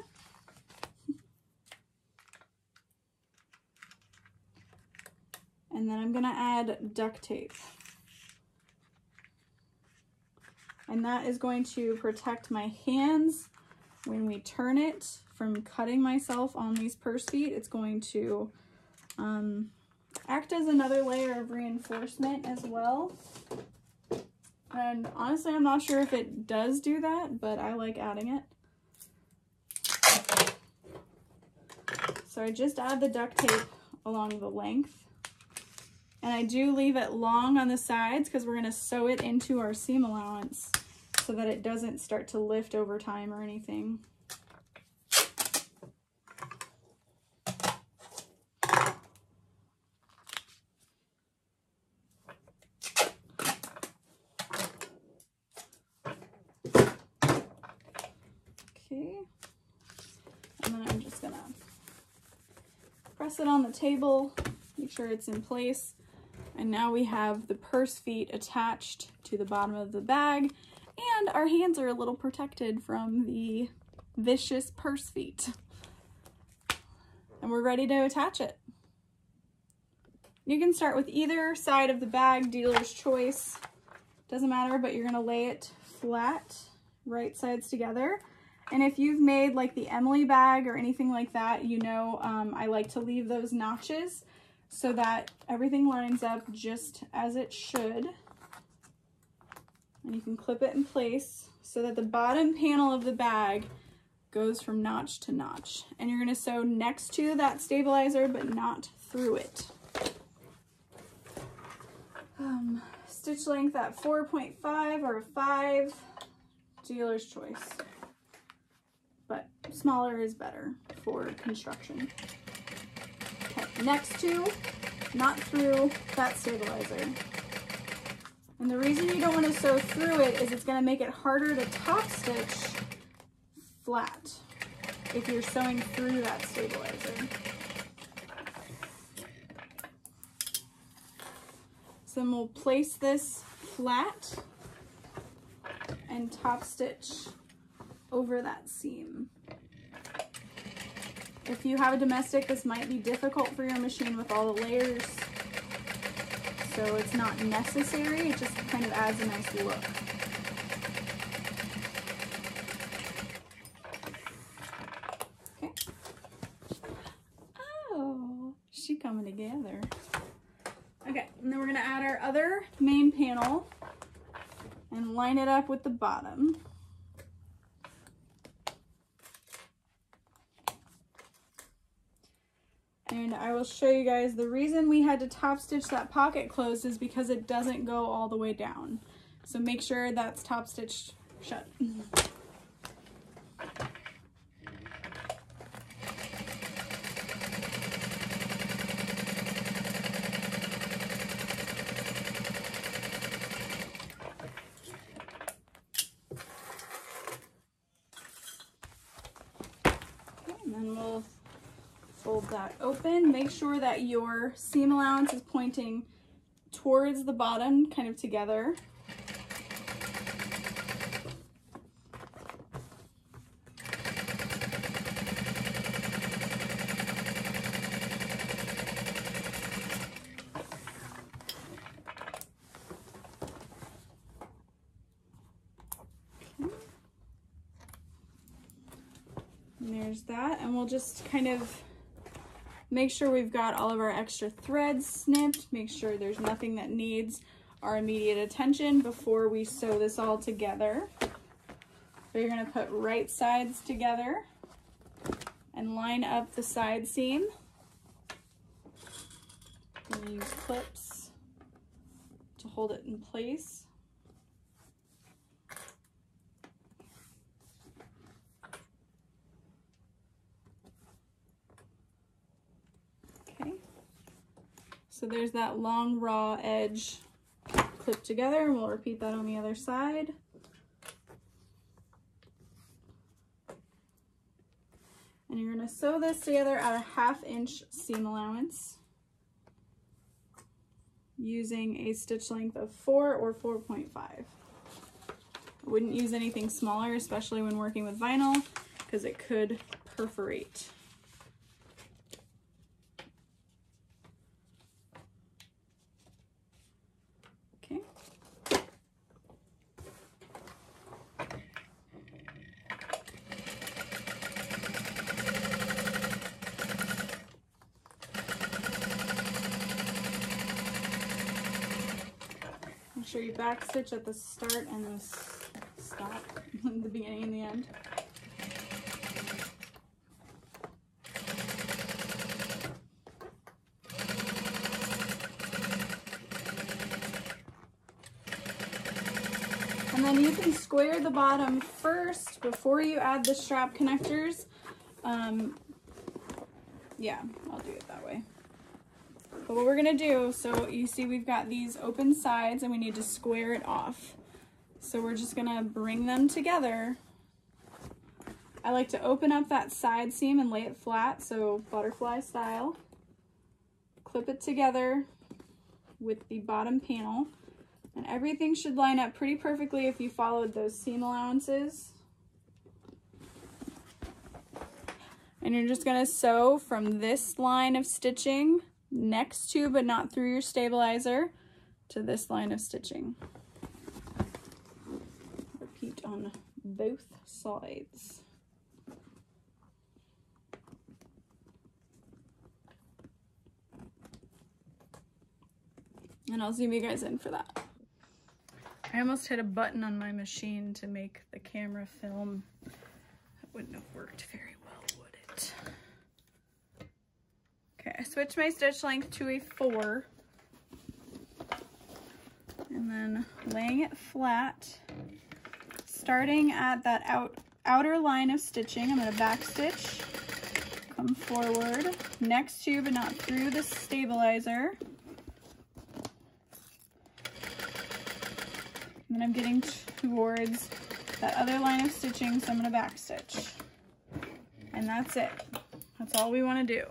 And then I'm gonna add duct tape. And that is going to protect my hands when we turn it from cutting myself on these purse feet. It's going to um, act as another layer of reinforcement as well. And honestly, I'm not sure if it does do that, but I like adding it. So I just add the duct tape along the length. And I do leave it long on the sides because we're going to sew it into our seam allowance so that it doesn't start to lift over time or anything. Okay, and then I'm just gonna press it on the table, make sure it's in place. And now we have the purse feet attached to the bottom of the bag and our hands are a little protected from the vicious purse feet. And we're ready to attach it. You can start with either side of the bag, dealer's choice. Doesn't matter, but you're gonna lay it flat, right sides together. And if you've made like the Emily bag or anything like that, you know um, I like to leave those notches so that everything lines up just as it should. And you can clip it in place so that the bottom panel of the bag goes from notch to notch. And you're gonna sew next to that stabilizer, but not through it. Um, stitch length at 4.5 or a 5, dealer's choice. But smaller is better for construction. Next to, not through that stabilizer. And the reason you don't want to sew through it is it's going to make it harder to top stitch flat if you're sewing through that stabilizer. So then we'll place this flat and top stitch over that seam. If you have a domestic, this might be difficult for your machine with all the layers. So it's not necessary, it just kind of adds a nice look. Okay. Oh, she coming together. Okay, and then we're gonna add our other main panel and line it up with the bottom. And I will show you guys the reason we had to top stitch that pocket closed is because it doesn't go all the way down. So make sure that's top stitched shut. that open. Make sure that your seam allowance is pointing towards the bottom, kind of together. there's that and we'll just kind of Make sure we've got all of our extra threads snipped. Make sure there's nothing that needs our immediate attention before we sew this all together. So you're gonna put right sides together and line up the side seam. Use clips to hold it in place. So there's that long raw edge clipped together and we'll repeat that on the other side. And you're gonna sew this together at a half inch seam allowance using a stitch length of four or 4.5. I wouldn't use anything smaller, especially when working with vinyl, because it could perforate. Back stitch at the start and the stop, the beginning and the end. And then you can square the bottom first before you add the strap connectors. Um, yeah, I'll do. But what we're gonna do, so you see we've got these open sides and we need to square it off. So we're just gonna bring them together. I like to open up that side seam and lay it flat, so butterfly style. Clip it together with the bottom panel. And everything should line up pretty perfectly if you followed those seam allowances. And you're just gonna sew from this line of stitching next to but not through your stabilizer to this line of stitching. Repeat on both sides. And I'll zoom you guys in for that. I almost hit a button on my machine to make the camera film. That wouldn't have worked very well, would it? Okay, I switched my stitch length to a four. And then laying it flat, starting at that out outer line of stitching, I'm gonna back stitch, come forward, next to but not through the stabilizer. And then I'm getting towards that other line of stitching, so I'm gonna back stitch. And that's it. That's all we wanna do.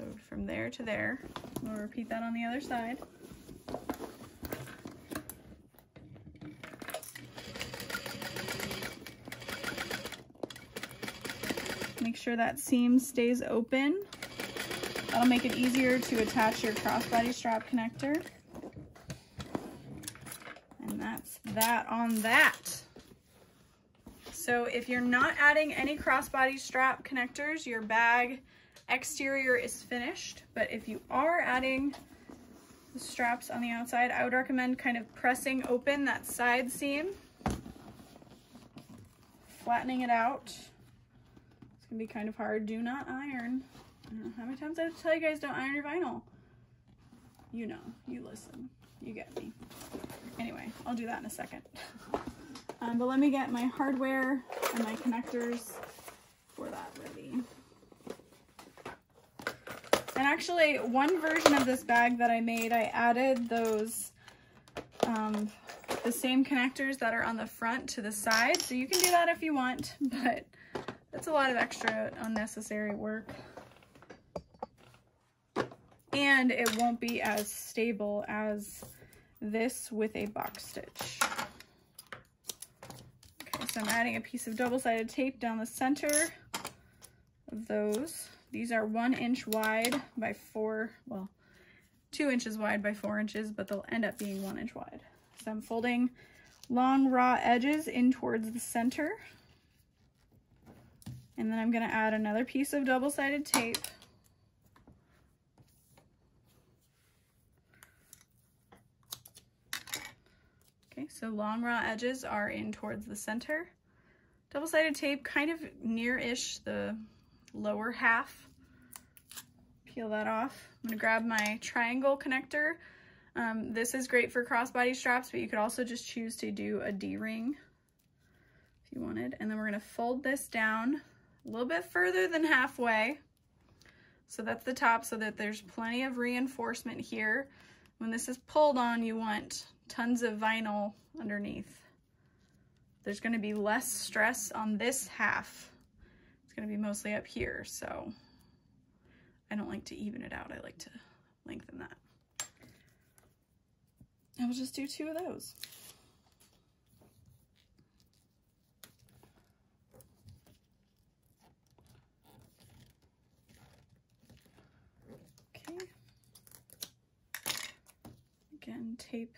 So from there to there, we'll repeat that on the other side. Make sure that seam stays open. That'll make it easier to attach your crossbody strap connector. And that's that on that. So if you're not adding any crossbody strap connectors, your bag exterior is finished. But if you are adding the straps on the outside, I would recommend kind of pressing open that side seam, flattening it out. It's gonna be kind of hard. Do not iron. I don't know how many times I have to tell you guys don't iron your vinyl. You know, you listen, you get me. Anyway, I'll do that in a second. Um, but let me get my hardware and my connectors for that ready. And actually, one version of this bag that I made, I added those, um, the same connectors that are on the front to the side. So you can do that if you want, but it's a lot of extra unnecessary work and it won't be as stable as this with a box stitch. Okay, so I'm adding a piece of double-sided tape down the center of those. These are one inch wide by four, well, two inches wide by four inches, but they'll end up being one inch wide. So I'm folding long raw edges in towards the center. And then I'm gonna add another piece of double-sided tape Okay, so long raw edges are in towards the center. Double-sided tape kind of near-ish the lower half. Peel that off. I'm gonna grab my triangle connector. Um, this is great for crossbody straps, but you could also just choose to do a D-ring if you wanted. And then we're gonna fold this down a little bit further than halfway. So that's the top so that there's plenty of reinforcement here. When this is pulled on, you want tons of vinyl underneath. There's going to be less stress on this half. Going to be mostly up here, so I don't like to even it out. I like to lengthen that. I will just do two of those. Okay. Again, tape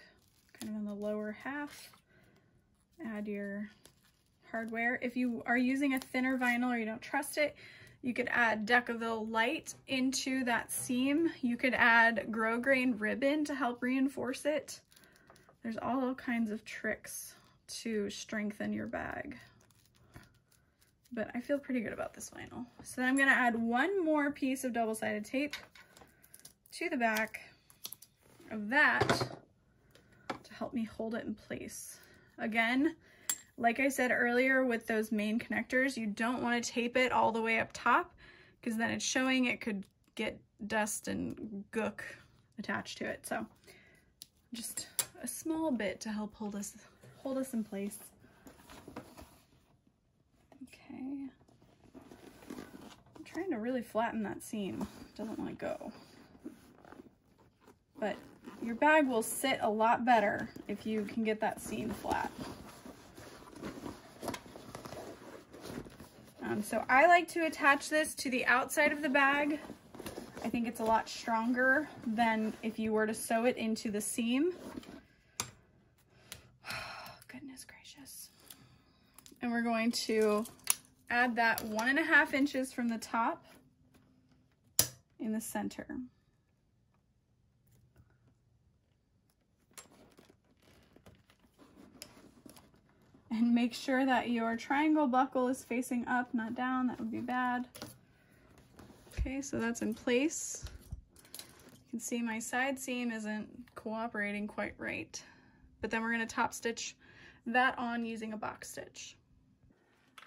kind of on the lower half. Add your hardware. If you are using a thinner vinyl or you don't trust it, You could add Decovil Light into that seam. You could add grosgrain ribbon to help reinforce it. There's all kinds of tricks to strengthen your bag. But I feel pretty good about this vinyl. So then I'm gonna add one more piece of double-sided tape to the back of that to help me hold it in place. Again, like I said earlier with those main connectors, you don't want to tape it all the way up top because then it's showing it could get dust and gook attached to it. So just a small bit to help hold us hold us in place. Okay. I'm trying to really flatten that seam. It doesn't want to go. But your bag will sit a lot better if you can get that seam flat. Um, so I like to attach this to the outside of the bag. I think it's a lot stronger than if you were to sew it into the seam. Goodness gracious. And we're going to add that one and a half inches from the top in the center. And make sure that your triangle buckle is facing up, not down. That would be bad. Okay, so that's in place. You can see my side seam isn't cooperating quite right. But then we're gonna top stitch that on using a box stitch.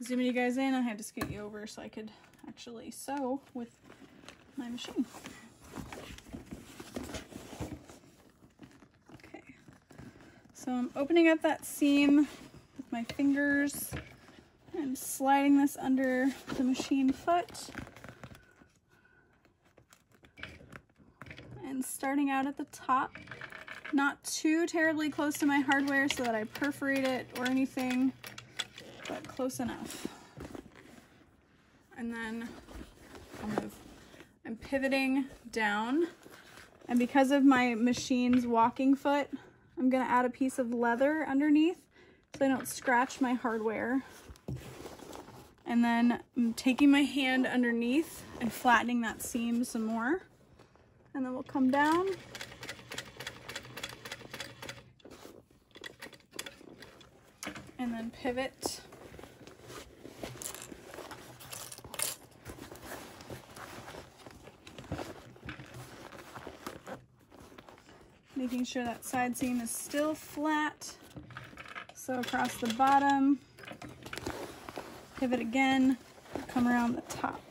Zooming you guys in, I had to scoot you over so I could actually sew with my machine. Okay, so I'm opening up that seam my fingers and sliding this under the machine foot. And starting out at the top, not too terribly close to my hardware so that I perforate it or anything, but close enough. And then I'm pivoting down. And because of my machine's walking foot, I'm gonna add a piece of leather underneath so I don't scratch my hardware. And then I'm taking my hand underneath and flattening that seam some more. And then we'll come down. And then pivot. Making sure that side seam is still flat. So across the bottom, pivot again, come around the top.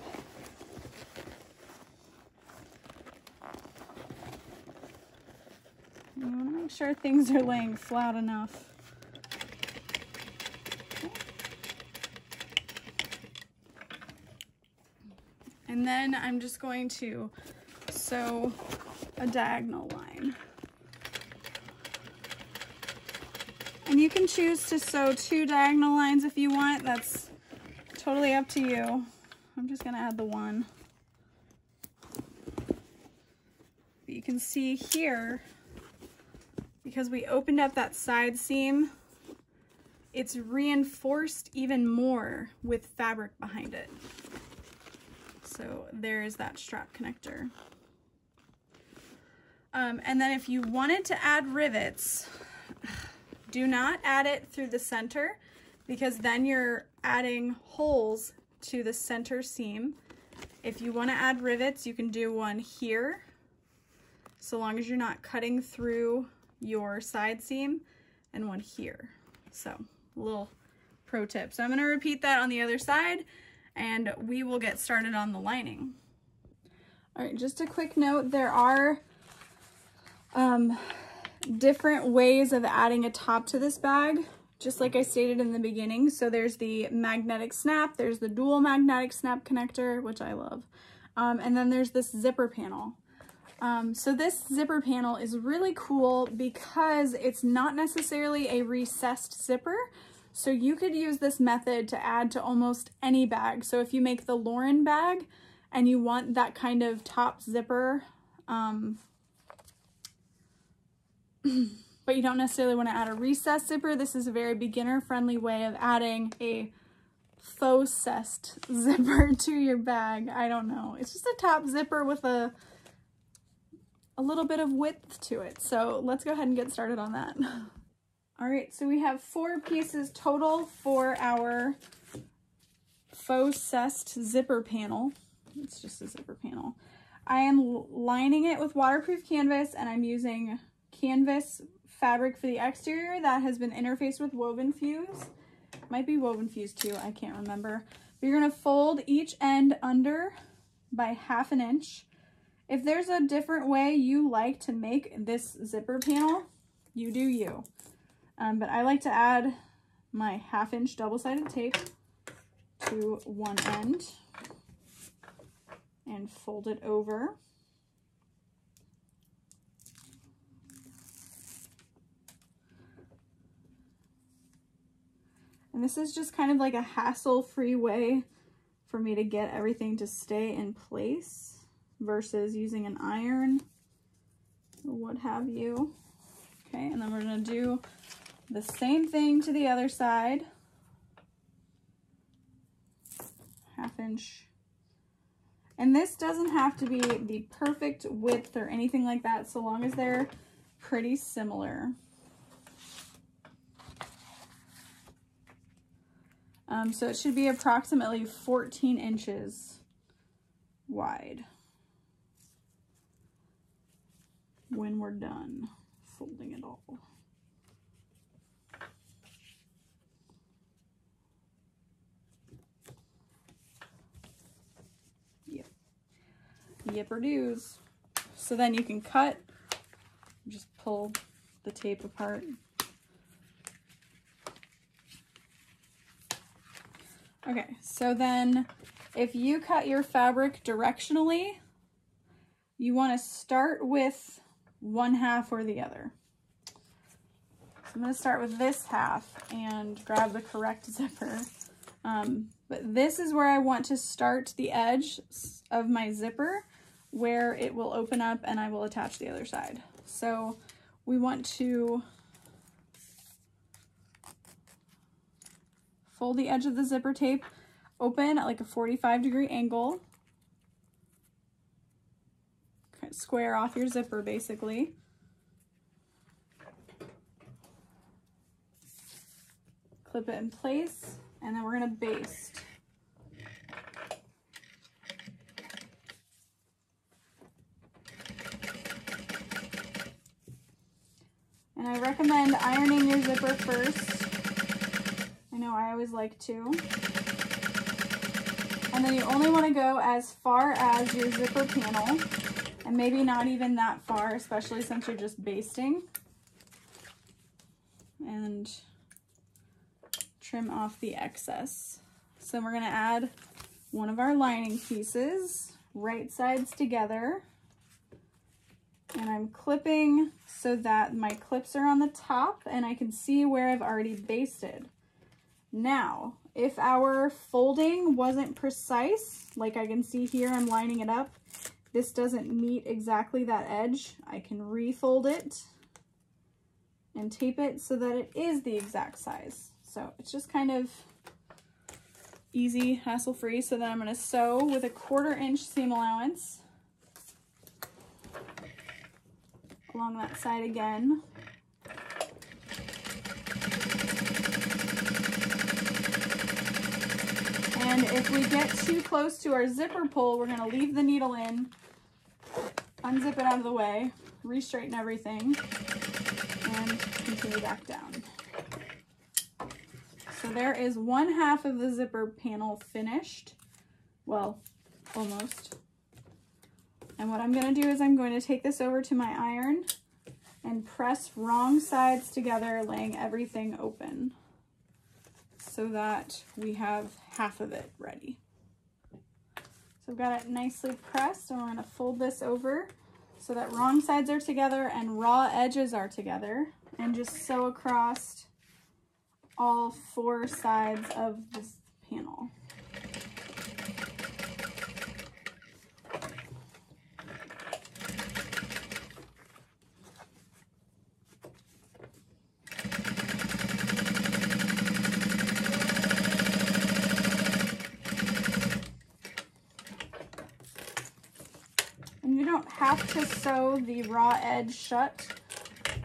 You want to make sure things are laying flat enough. And then I'm just going to sew a diagonal line. And you can choose to sew two diagonal lines if you want. That's totally up to you. I'm just gonna add the one. But you can see here, because we opened up that side seam, it's reinforced even more with fabric behind it. So there is that strap connector. Um, and then if you wanted to add rivets, do not add it through the center because then you're adding holes to the center seam. If you want to add rivets, you can do one here, so long as you're not cutting through your side seam, and one here. So, little pro tip. So I'm going to repeat that on the other side, and we will get started on the lining. All right, just a quick note, there are um, different ways of adding a top to this bag, just like I stated in the beginning. So there's the magnetic snap, there's the dual magnetic snap connector, which I love. Um, and then there's this zipper panel. Um, so this zipper panel is really cool because it's not necessarily a recessed zipper. So you could use this method to add to almost any bag. So if you make the Lauren bag and you want that kind of top zipper um, but you don't necessarily want to add a recessed zipper. This is a very beginner friendly way of adding a faux cest zipper to your bag. I don't know. It's just a top zipper with a a little bit of width to it. So let's go ahead and get started on that. All right, so we have four pieces total for our faux cest zipper panel. It's just a zipper panel. I am lining it with waterproof canvas and I'm using canvas fabric for the exterior that has been interfaced with Woven Fuse. Might be Woven Fuse too, I can't remember. But you're gonna fold each end under by half an inch. If there's a different way you like to make this zipper panel, you do you. Um, but I like to add my half inch double-sided tape to one end and fold it over. And this is just kind of like a hassle-free way for me to get everything to stay in place versus using an iron what have you. Okay, and then we're gonna do the same thing to the other side. Half inch. And this doesn't have to be the perfect width or anything like that, so long as they're pretty similar. Um, so it should be approximately 14 inches wide when we're done folding it all. Yep. Yipper doos. So then you can cut, just pull the tape apart. Okay, so then if you cut your fabric directionally, you want to start with one half or the other. So I'm going to start with this half and grab the correct zipper. Um, but this is where I want to start the edge of my zipper where it will open up and I will attach the other side. So we want to fold the edge of the zipper tape open at like a 45 degree angle. Square off your zipper basically. Clip it in place and then we're gonna baste. And I recommend ironing your zipper first I know I always like to. And then you only want to go as far as your zipper panel and maybe not even that far, especially since you're just basting. And trim off the excess. So we're going to add one of our lining pieces, right sides together. And I'm clipping so that my clips are on the top and I can see where I've already basted. Now, if our folding wasn't precise, like I can see here, I'm lining it up, this doesn't meet exactly that edge, I can refold it and tape it so that it is the exact size. So it's just kind of easy, hassle-free. So then I'm gonna sew with a quarter inch seam allowance along that side again. And if we get too close to our zipper pull, we're gonna leave the needle in, unzip it out of the way, re-straighten everything, and continue back down. So there is one half of the zipper panel finished. Well, almost. And what I'm gonna do is I'm going to take this over to my iron and press wrong sides together, laying everything open so that we have half of it ready. So I've got it nicely pressed and we're gonna fold this over so that wrong sides are together and raw edges are together and just sew across all four sides of this panel. have to sew the raw edge shut,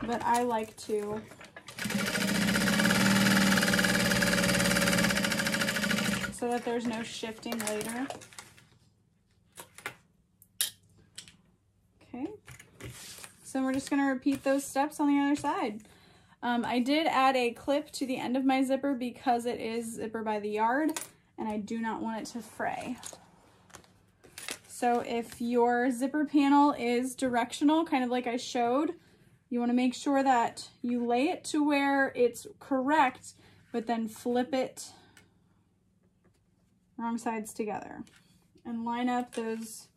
but I like to. So that there's no shifting later. Okay. So we're just gonna repeat those steps on the other side. Um, I did add a clip to the end of my zipper because it is zipper by the yard and I do not want it to fray. So if your zipper panel is directional, kind of like I showed, you want to make sure that you lay it to where it's correct, but then flip it wrong sides together and line up those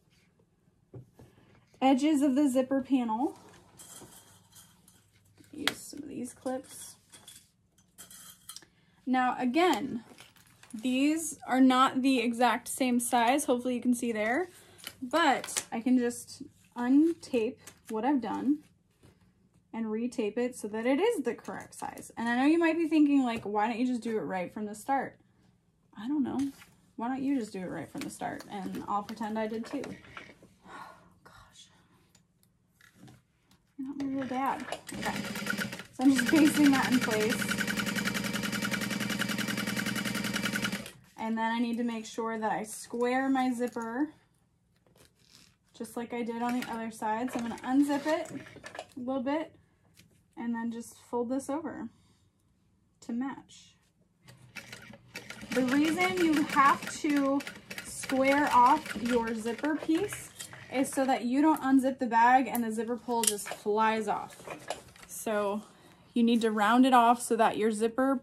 edges of the zipper panel. Use some of these clips. Now again, these are not the exact same size. Hopefully you can see there. But I can just untape what I've done and retape it so that it is the correct size. And I know you might be thinking like, why don't you just do it right from the start? I don't know. Why don't you just do it right from the start? And I'll pretend I did too. Oh, gosh. You're not my real dad. Okay. So I'm just pasting that in place. And then I need to make sure that I square my zipper just like I did on the other side. So I'm going to unzip it a little bit and then just fold this over to match. The reason you have to square off your zipper piece is so that you don't unzip the bag and the zipper pull just flies off. So you need to round it off so that your zipper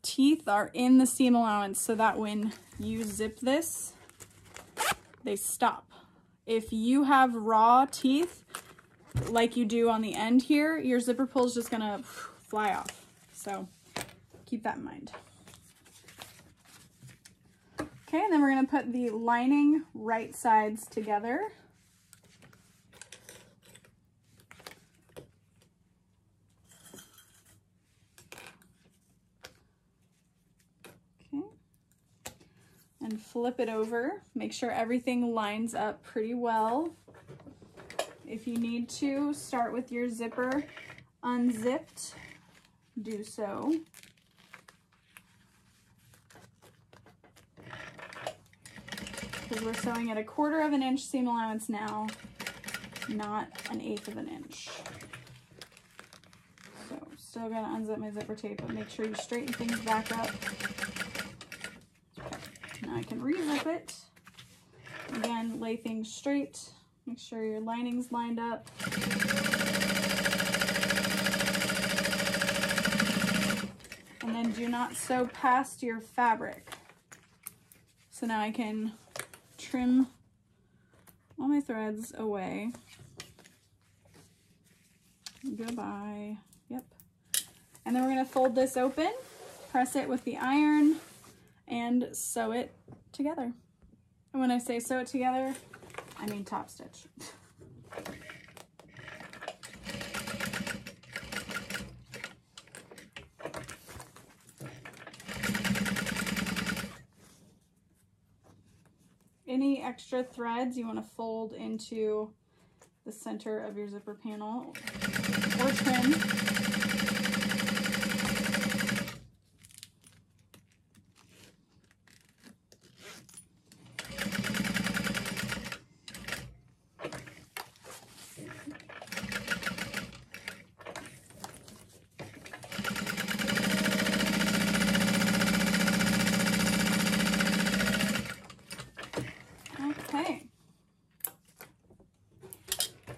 teeth are in the seam allowance so that when you zip this, they stop. If you have raw teeth, like you do on the end here, your zipper pull is just gonna fly off. So keep that in mind. Okay, and then we're gonna put the lining right sides together. And flip it over. Make sure everything lines up pretty well. If you need to, start with your zipper unzipped, do so. Because we're sewing at a quarter of an inch seam allowance now, not an eighth of an inch. So still gonna unzip my zipper tape, but make sure you straighten things back up. Now I can rezip it. Again, lay things straight. Make sure your lining's lined up. And then do not sew past your fabric. So now I can trim all my threads away. Goodbye. Yep. And then we're going to fold this open, press it with the iron, and sew it together. And when I say sew it together, I mean top stitch. Any extra threads you want to fold into the center of your zipper panel or trim.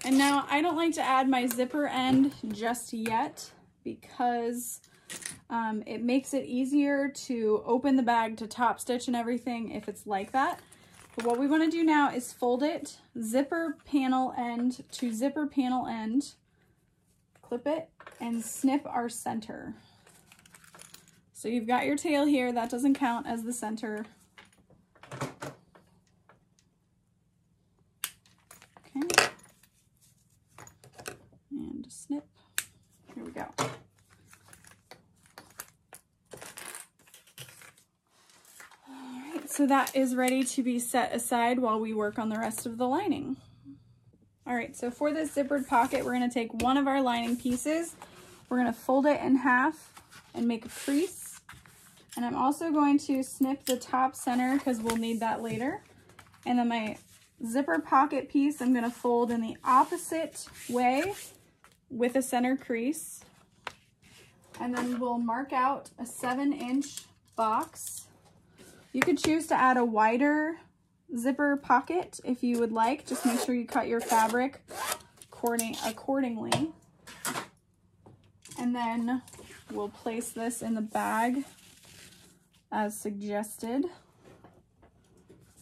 And now I don't like to add my zipper end just yet because um, it makes it easier to open the bag to top stitch and everything if it's like that. But what we want to do now is fold it zipper panel end to zipper panel end, clip it, and snip our center. So you've got your tail here. That doesn't count as the center. snip. Here we go. All right, so that is ready to be set aside while we work on the rest of the lining. All right, so for this zippered pocket, we're gonna take one of our lining pieces, we're gonna fold it in half and make a crease. And I'm also going to snip the top center because we'll need that later. And then my zipper pocket piece, I'm gonna fold in the opposite way with a center crease. And then we'll mark out a seven inch box. You could choose to add a wider zipper pocket if you would like. Just make sure you cut your fabric according accordingly. And then we'll place this in the bag as suggested.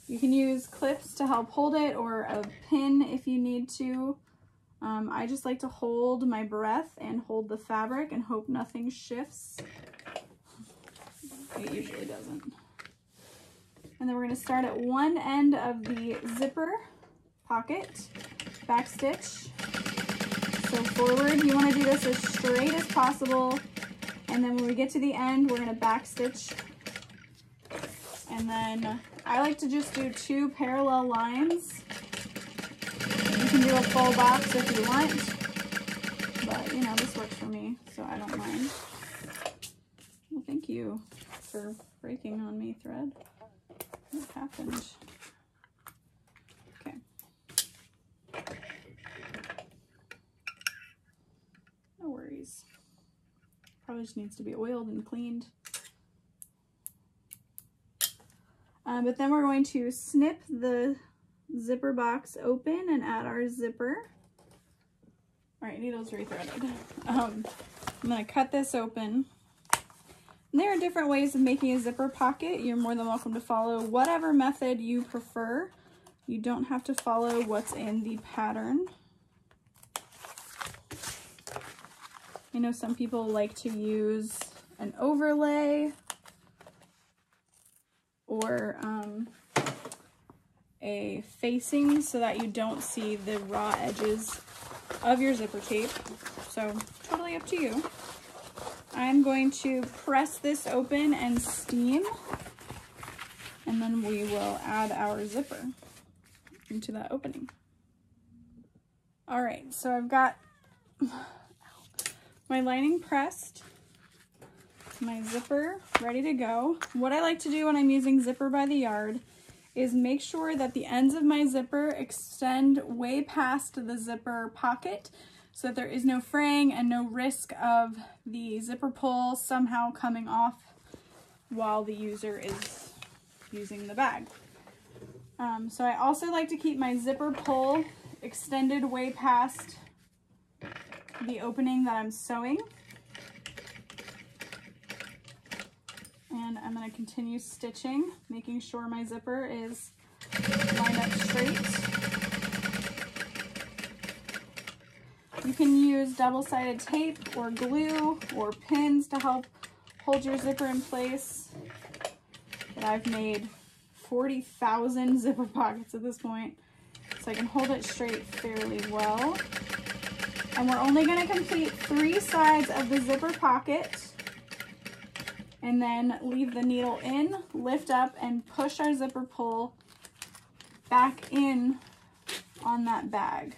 You can use clips to help hold it or a pin if you need to. Um, I just like to hold my breath and hold the fabric and hope nothing shifts. It usually doesn't. And then we're going to start at one end of the zipper pocket, back stitch. So forward, you want to do this as straight as possible. And then when we get to the end, we're going to back stitch. And then I like to just do two parallel lines. You can do a full box if you want, but you know, this works for me, so I don't mind. Well, thank you for breaking on me, thread. What happened? Okay. No worries. Probably just needs to be oiled and cleaned. Um, but then we're going to snip the zipper box open and add our zipper. All right, needles rethreaded. Um, I'm gonna cut this open. There are different ways of making a zipper pocket. You're more than welcome to follow whatever method you prefer. You don't have to follow what's in the pattern. I know some people like to use an overlay or um, a facing so that you don't see the raw edges of your zipper tape. So totally up to you. I'm going to press this open and steam and then we will add our zipper into that opening. All right, so I've got my lining pressed, my zipper ready to go. What I like to do when I'm using zipper by the yard is make sure that the ends of my zipper extend way past the zipper pocket so that there is no fraying and no risk of the zipper pull somehow coming off while the user is using the bag. Um, so I also like to keep my zipper pull extended way past the opening that I'm sewing. And I'm going to continue stitching, making sure my zipper is lined up straight. You can use double-sided tape or glue or pins to help hold your zipper in place. But I've made 40,000 zipper pockets at this point, so I can hold it straight fairly well. And we're only gonna complete three sides of the zipper pocket and then leave the needle in, lift up and push our zipper pull back in on that bag.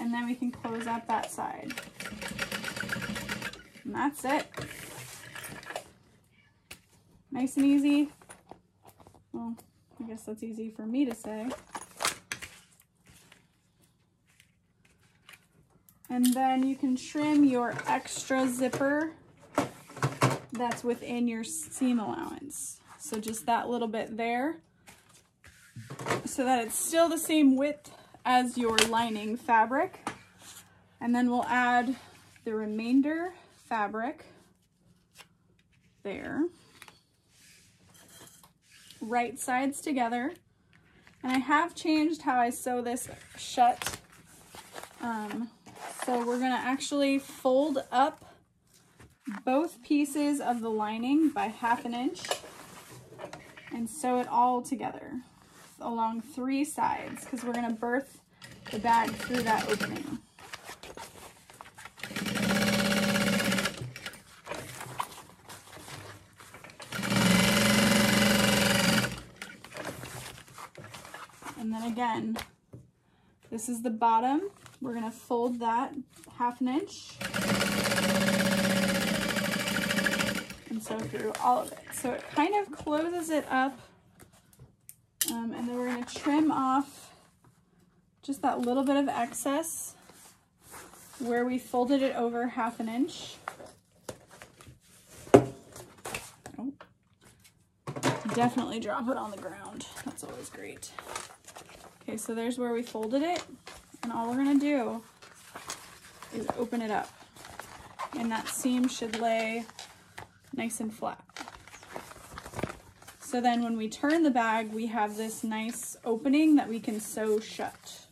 And then we can close up that side. And that's it. Nice and easy. Well, I guess that's easy for me to say. And then you can trim your extra zipper that's within your seam allowance. So just that little bit there so that it's still the same width as your lining fabric. And then we'll add the remainder fabric there. Right sides together. And I have changed how I sew this shut. Um, so we're gonna actually fold up both pieces of the lining by half an inch and sew it all together along three sides because we're gonna birth the bag through that opening. And then again, This is the bottom. We're gonna fold that half an inch. And sew through all of it. So it kind of closes it up. Um, and then we're gonna trim off just that little bit of excess where we folded it over half an inch. Definitely drop it on the ground. That's always great. Okay, so there's where we folded it. And all we're gonna do is open it up. And that seam should lay nice and flat. So then when we turn the bag, we have this nice opening that we can sew shut.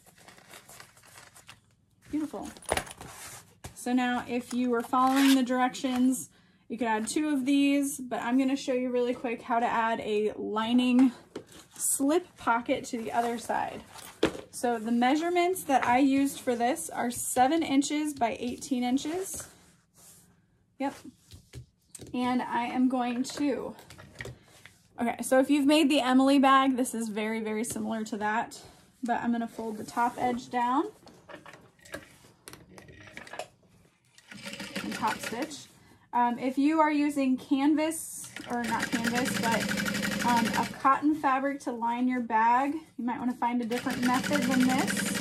Beautiful. So now if you were following the directions, you could add two of these, but I'm gonna show you really quick how to add a lining slip pocket to the other side. So the measurements that I used for this are seven inches by 18 inches. Yep. And I am going to, okay, so if you've made the Emily bag, this is very, very similar to that, but I'm gonna fold the top edge down and top stitch. Um, if you are using canvas, or not canvas, but um, a cotton fabric to line your bag, you might want to find a different method than this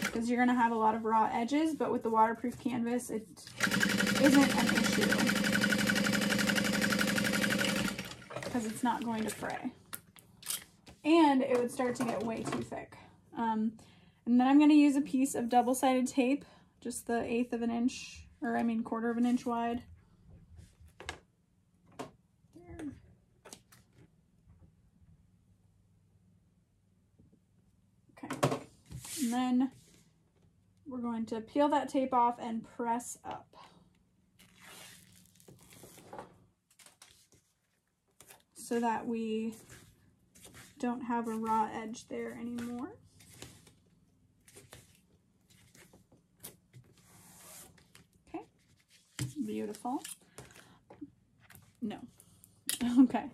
because you're going to have a lot of raw edges, but with the waterproof canvas, it isn't an issue because it's not going to fray. And it would start to get way too thick. Um, and then I'm going to use a piece of double-sided tape, just the eighth of an inch, or I mean quarter of an inch wide. And then we're going to peel that tape off and press up. So that we don't have a raw edge there anymore. Okay, beautiful. No, okay.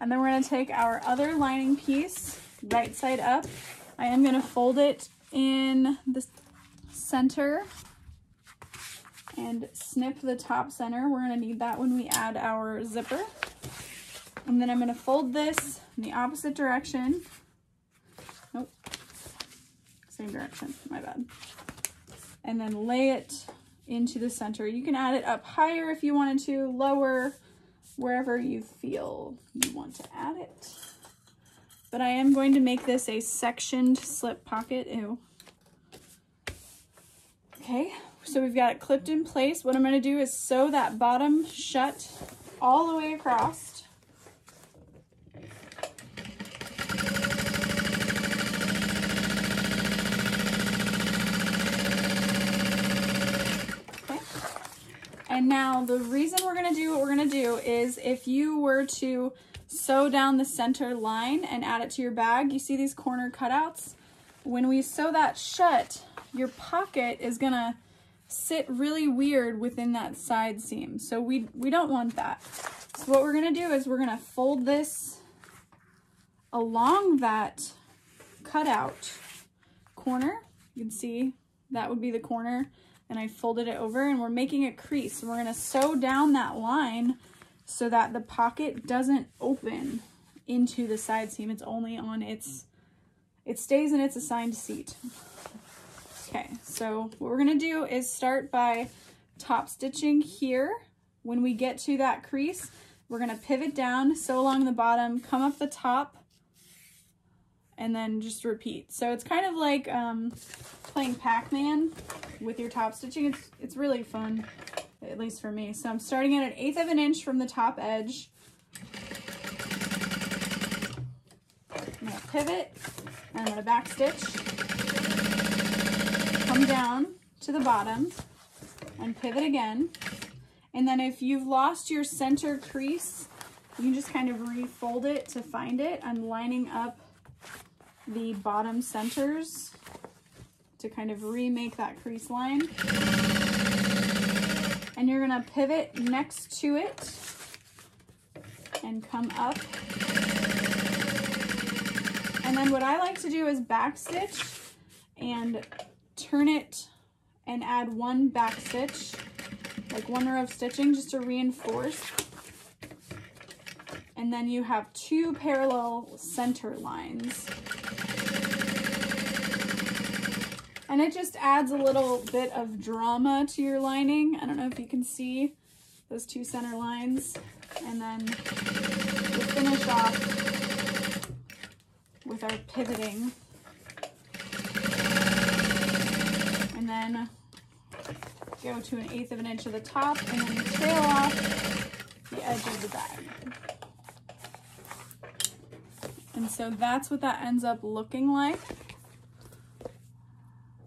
And then we're gonna take our other lining piece, right side up. I am gonna fold it in the center and snip the top center. We're gonna need that when we add our zipper. And then I'm gonna fold this in the opposite direction. Nope, same direction, my bad. And then lay it into the center. You can add it up higher if you wanted to, lower, wherever you feel you want to add it but I am going to make this a sectioned slip pocket. Ew. Okay, so we've got it clipped in place. What I'm going to do is sew that bottom shut all the way across. Okay. And now the reason we're to do what we're to do is if you were to sew down the center line and add it to your bag. You see these corner cutouts? When we sew that shut, your pocket is gonna sit really weird within that side seam. So we, we don't want that. So what we're gonna do is we're gonna fold this along that cutout corner. You can see that would be the corner and I folded it over and we're making a crease. We're gonna sew down that line so that the pocket doesn't open into the side seam. It's only on its, it stays in its assigned seat. Okay, so what we're gonna do is start by top stitching here. When we get to that crease, we're gonna pivot down, sew along the bottom, come up the top, and then just repeat. So it's kind of like um, playing Pac-Man with your top stitching. It's, it's really fun at least for me. So I'm starting at an eighth of an inch from the top edge. I'm gonna pivot, and I'm gonna back stitch, come down to the bottom, and pivot again. And then if you've lost your center crease, you can just kind of refold it to find it. I'm lining up the bottom centers to kind of remake that crease line and you're gonna pivot next to it and come up. And then what I like to do is back stitch and turn it and add one back stitch, like one row of stitching just to reinforce. And then you have two parallel center lines. And it just adds a little bit of drama to your lining. I don't know if you can see those two center lines. And then we'll finish off with our pivoting. And then go to an eighth of an inch of the top and then trail off the edge of the bag. And so that's what that ends up looking like.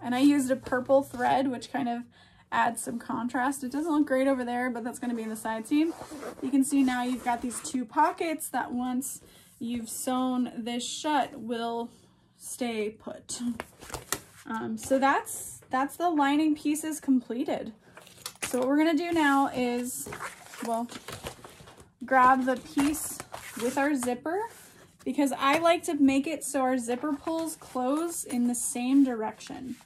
And I used a purple thread, which kind of adds some contrast. It doesn't look great over there, but that's gonna be in the side seam. You can see now you've got these two pockets that once you've sewn this shut will stay put. Um, so that's, that's the lining pieces completed. So what we're gonna do now is, well, grab the piece with our zipper because I like to make it so our zipper pulls close in the same direction.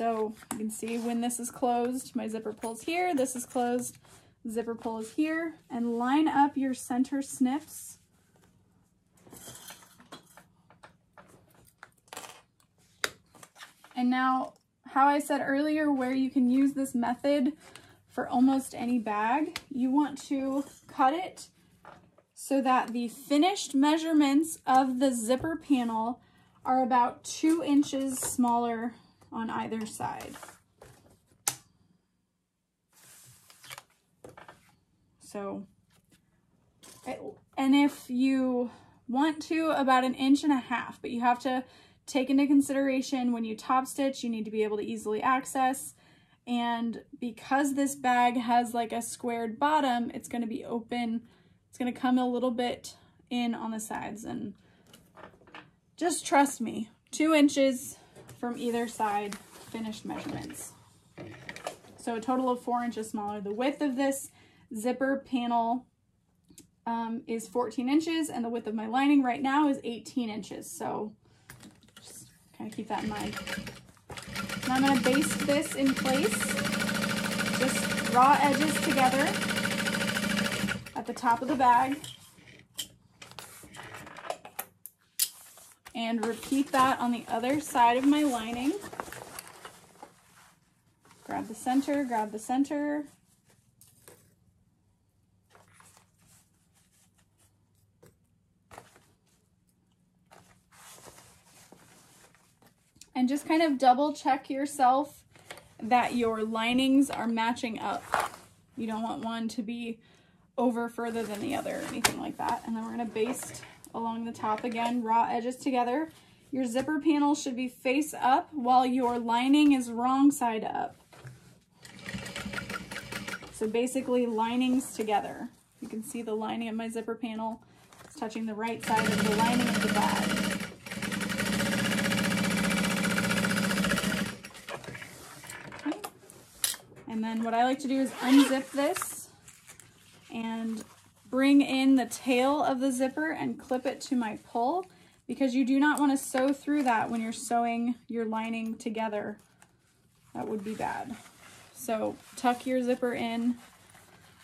So you can see when this is closed, my zipper pulls here, this is closed, zipper pull is here, and line up your center snips. And now, how I said earlier, where you can use this method for almost any bag, you want to cut it so that the finished measurements of the zipper panel are about two inches smaller on either side. So, and if you want to, about an inch and a half, but you have to take into consideration when you top stitch, you need to be able to easily access. And because this bag has like a squared bottom, it's going to be open. It's going to come a little bit in on the sides and just trust me, two inches from either side finished measurements. So a total of four inches smaller. The width of this zipper panel um, is 14 inches and the width of my lining right now is 18 inches. So just kind of keep that in mind. Now I'm going to baste this in place. Just raw edges together at the top of the bag. And repeat that on the other side of my lining. Grab the center, grab the center. And just kind of double check yourself that your linings are matching up. You don't want one to be over further than the other or anything like that. And then we're gonna baste along the top again, raw edges together. Your zipper panel should be face up while your lining is wrong side up. So basically linings together. You can see the lining of my zipper panel is touching the right side of the lining of the bag. And then what I like to do is unzip this and bring in the tail of the zipper and clip it to my pull because you do not want to sew through that when you're sewing your lining together. That would be bad. So tuck your zipper in,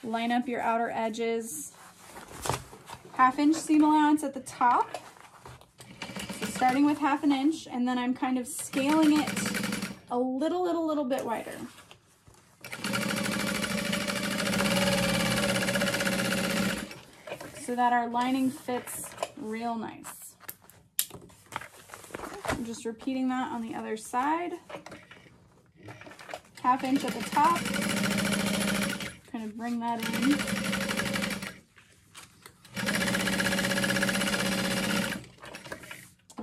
line up your outer edges, half inch seam allowance at the top. So starting with half an inch and then I'm kind of scaling it a little, little, little bit wider. So that our lining fits real nice. I'm just repeating that on the other side. Half inch at the top. Kind of bring that in.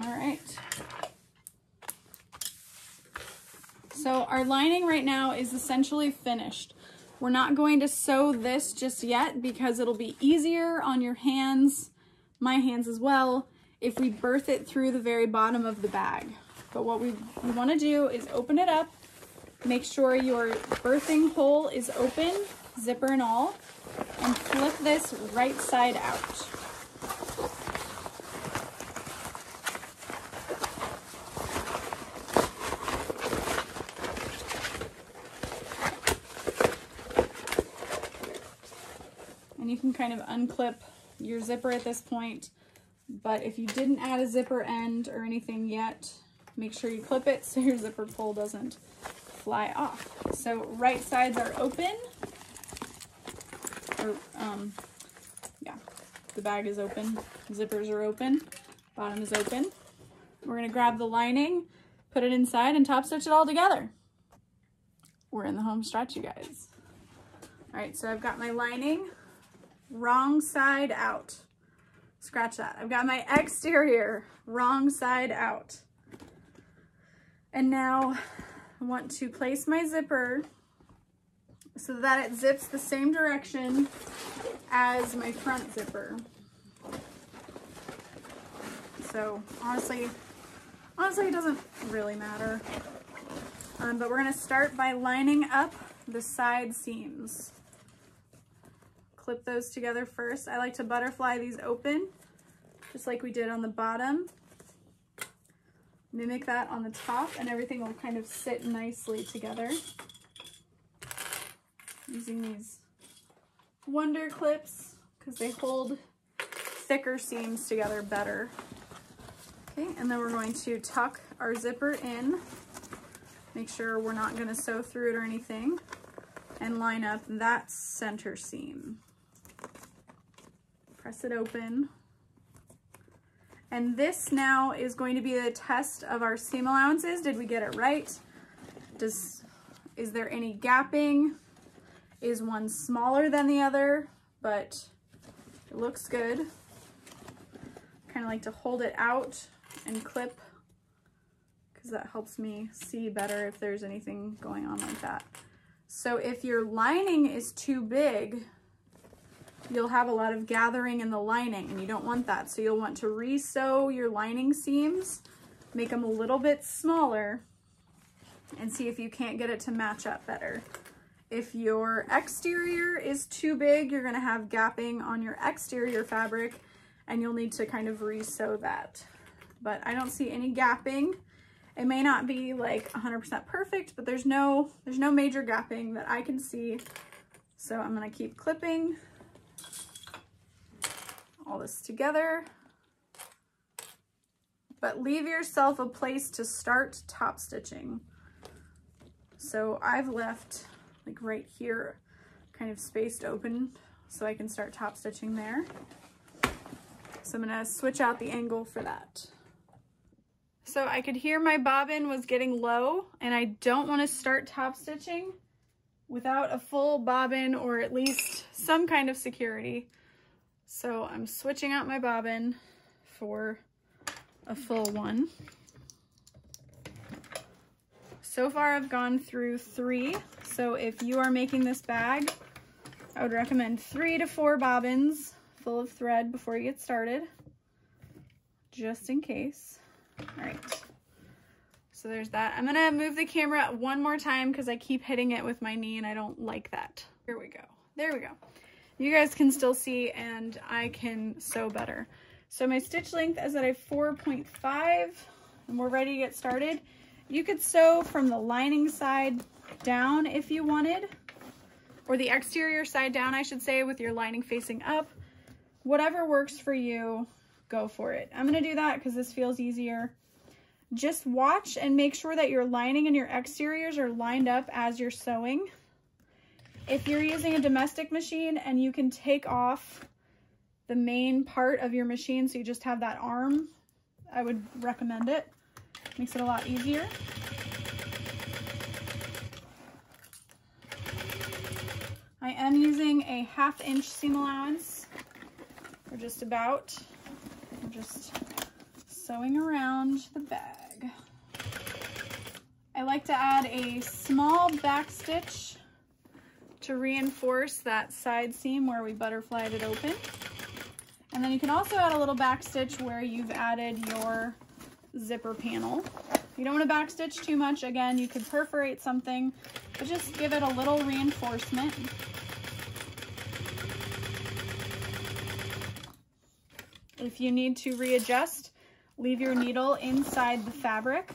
All right. So our lining right now is essentially finished. We're not going to sew this just yet because it'll be easier on your hands, my hands as well, if we birth it through the very bottom of the bag. But what we, we want to do is open it up, make sure your birthing hole is open, zipper and all, and flip this right side out. Kind of unclip your zipper at this point. But if you didn't add a zipper end or anything yet, make sure you clip it so your zipper pull doesn't fly off. So right sides are open. Or, um, yeah, the bag is open, zippers are open, bottom is open. We're gonna grab the lining, put it inside and top stitch it all together. We're in the home stretch, you guys. All right, so I've got my lining, wrong side out. Scratch that. I've got my exterior, wrong side out. And now I want to place my zipper so that it zips the same direction as my front zipper. So honestly, honestly, it doesn't really matter. Um, but we're gonna start by lining up the side seams. Clip those together first. I like to butterfly these open, just like we did on the bottom. Mimic that on the top and everything will kind of sit nicely together. Using these Wonder clips because they hold thicker seams together better. Okay, and then we're going to tuck our zipper in Make sure we're not gonna sew through it or anything and line up that center seam. Press it open. And this now is going to be the test of our seam allowances. Did we get it right? Does, is there any gapping? Is one smaller than the other? But it looks good. Kind of like to hold it out and clip because that helps me see better if there's anything going on like that. So if your lining is too big, you'll have a lot of gathering in the lining and you don't want that. So you'll want to re-sew your lining seams, make them a little bit smaller and see if you can't get it to match up better. If your exterior is too big, you're gonna have gapping on your exterior fabric and you'll need to kind of re-sew that. But I don't see any gapping. It may not be like 100% perfect, but there's no, there's no major gapping that I can see. So I'm gonna keep clipping all this together. But leave yourself a place to start top stitching. So I've left like right here, kind of spaced open so I can start top stitching there. So I'm gonna switch out the angle for that. So I could hear my bobbin was getting low and I don't want to start top stitching without a full bobbin or at least some kind of security. So I'm switching out my bobbin for a full one. So far I've gone through three. So if you are making this bag, I would recommend three to four bobbins full of thread before you get started, just in case. All right. So there's that. I'm gonna move the camera one more time because I keep hitting it with my knee and I don't like that. Here we go. There we go. You guys can still see and I can sew better. So my stitch length is at a 4.5 and we're ready to get started. You could sew from the lining side down if you wanted, or the exterior side down, I should say, with your lining facing up. Whatever works for you, go for it. I'm to do that because this feels easier. Just watch and make sure that your lining and your exteriors are lined up as you're sewing. If you're using a domestic machine and you can take off the main part of your machine so you just have that arm, I would recommend it. Makes it a lot easier. I am using a half inch seam allowance, or just about I'm just sewing around the bag. I like to add a small back stitch to reinforce that side seam where we butterflied it open. And then you can also add a little back stitch where you've added your zipper panel. You don't want to back stitch too much. Again, you could perforate something, but just give it a little reinforcement. If you need to readjust, leave your needle inside the fabric.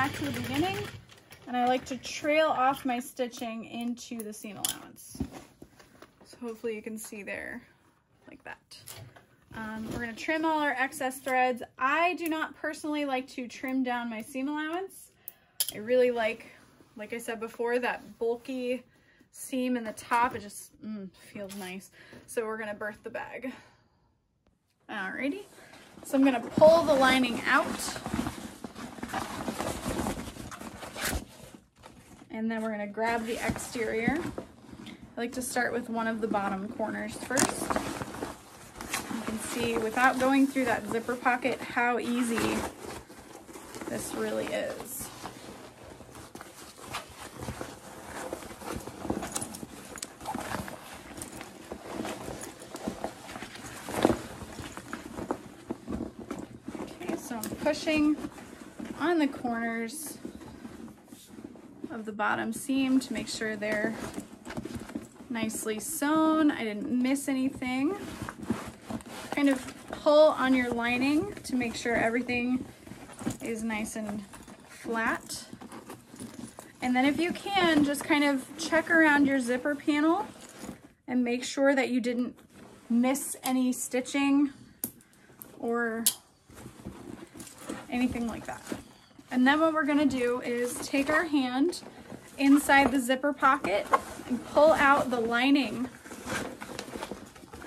Back to the beginning and I like to trail off my stitching into the seam allowance. So hopefully you can see there like that. Um, we're gonna trim all our excess threads. I do not personally like to trim down my seam allowance. I really like, like I said before, that bulky seam in the top. It just mm, feels nice. So we're gonna birth the bag. Alrighty. So I'm gonna pull the lining out. And then we're gonna grab the exterior. I like to start with one of the bottom corners first. You can see without going through that zipper pocket how easy this really is. Okay, so I'm pushing on the corners of the bottom seam to make sure they're nicely sewn. I didn't miss anything. Kind of pull on your lining to make sure everything is nice and flat. And then if you can, just kind of check around your zipper panel and make sure that you didn't miss any stitching or anything like that. And then what we're gonna do is take our hand inside the zipper pocket and pull out the lining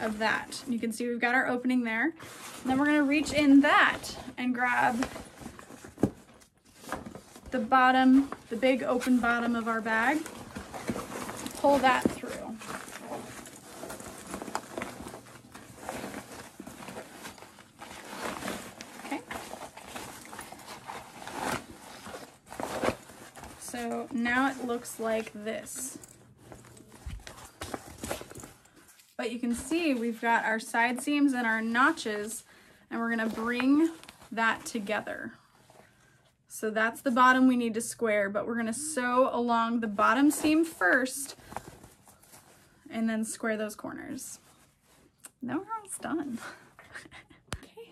of that. You can see we've got our opening there. And then we're gonna reach in that and grab the bottom, the big open bottom of our bag, pull that through. So now it looks like this. But you can see we've got our side seams and our notches and we're gonna bring that together. So that's the bottom we need to square, but we're gonna sew along the bottom seam first and then square those corners. Now we're almost done. okay,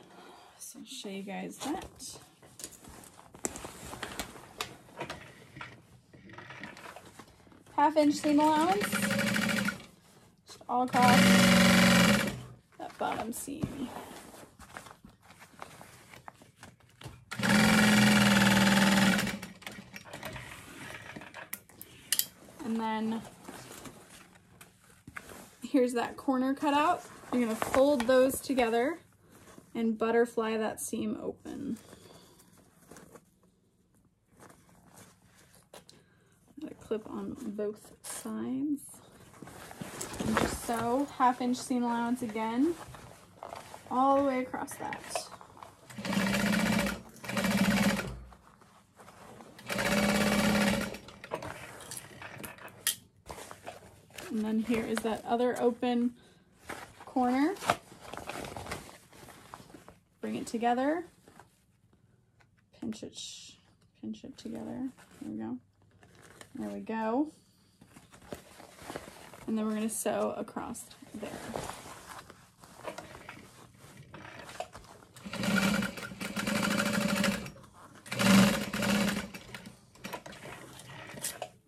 so I'll show you guys that. Half inch seam allowance, just all across that bottom seam. And then here's that corner cutout. You're gonna fold those together and butterfly that seam open. Got a clip on both sides. And just sew half inch seam allowance again, all the way across that. And then here is that other open corner. Bring it together. Pinch it, pinch it together. There we go. There we go. And then we're gonna sew across there.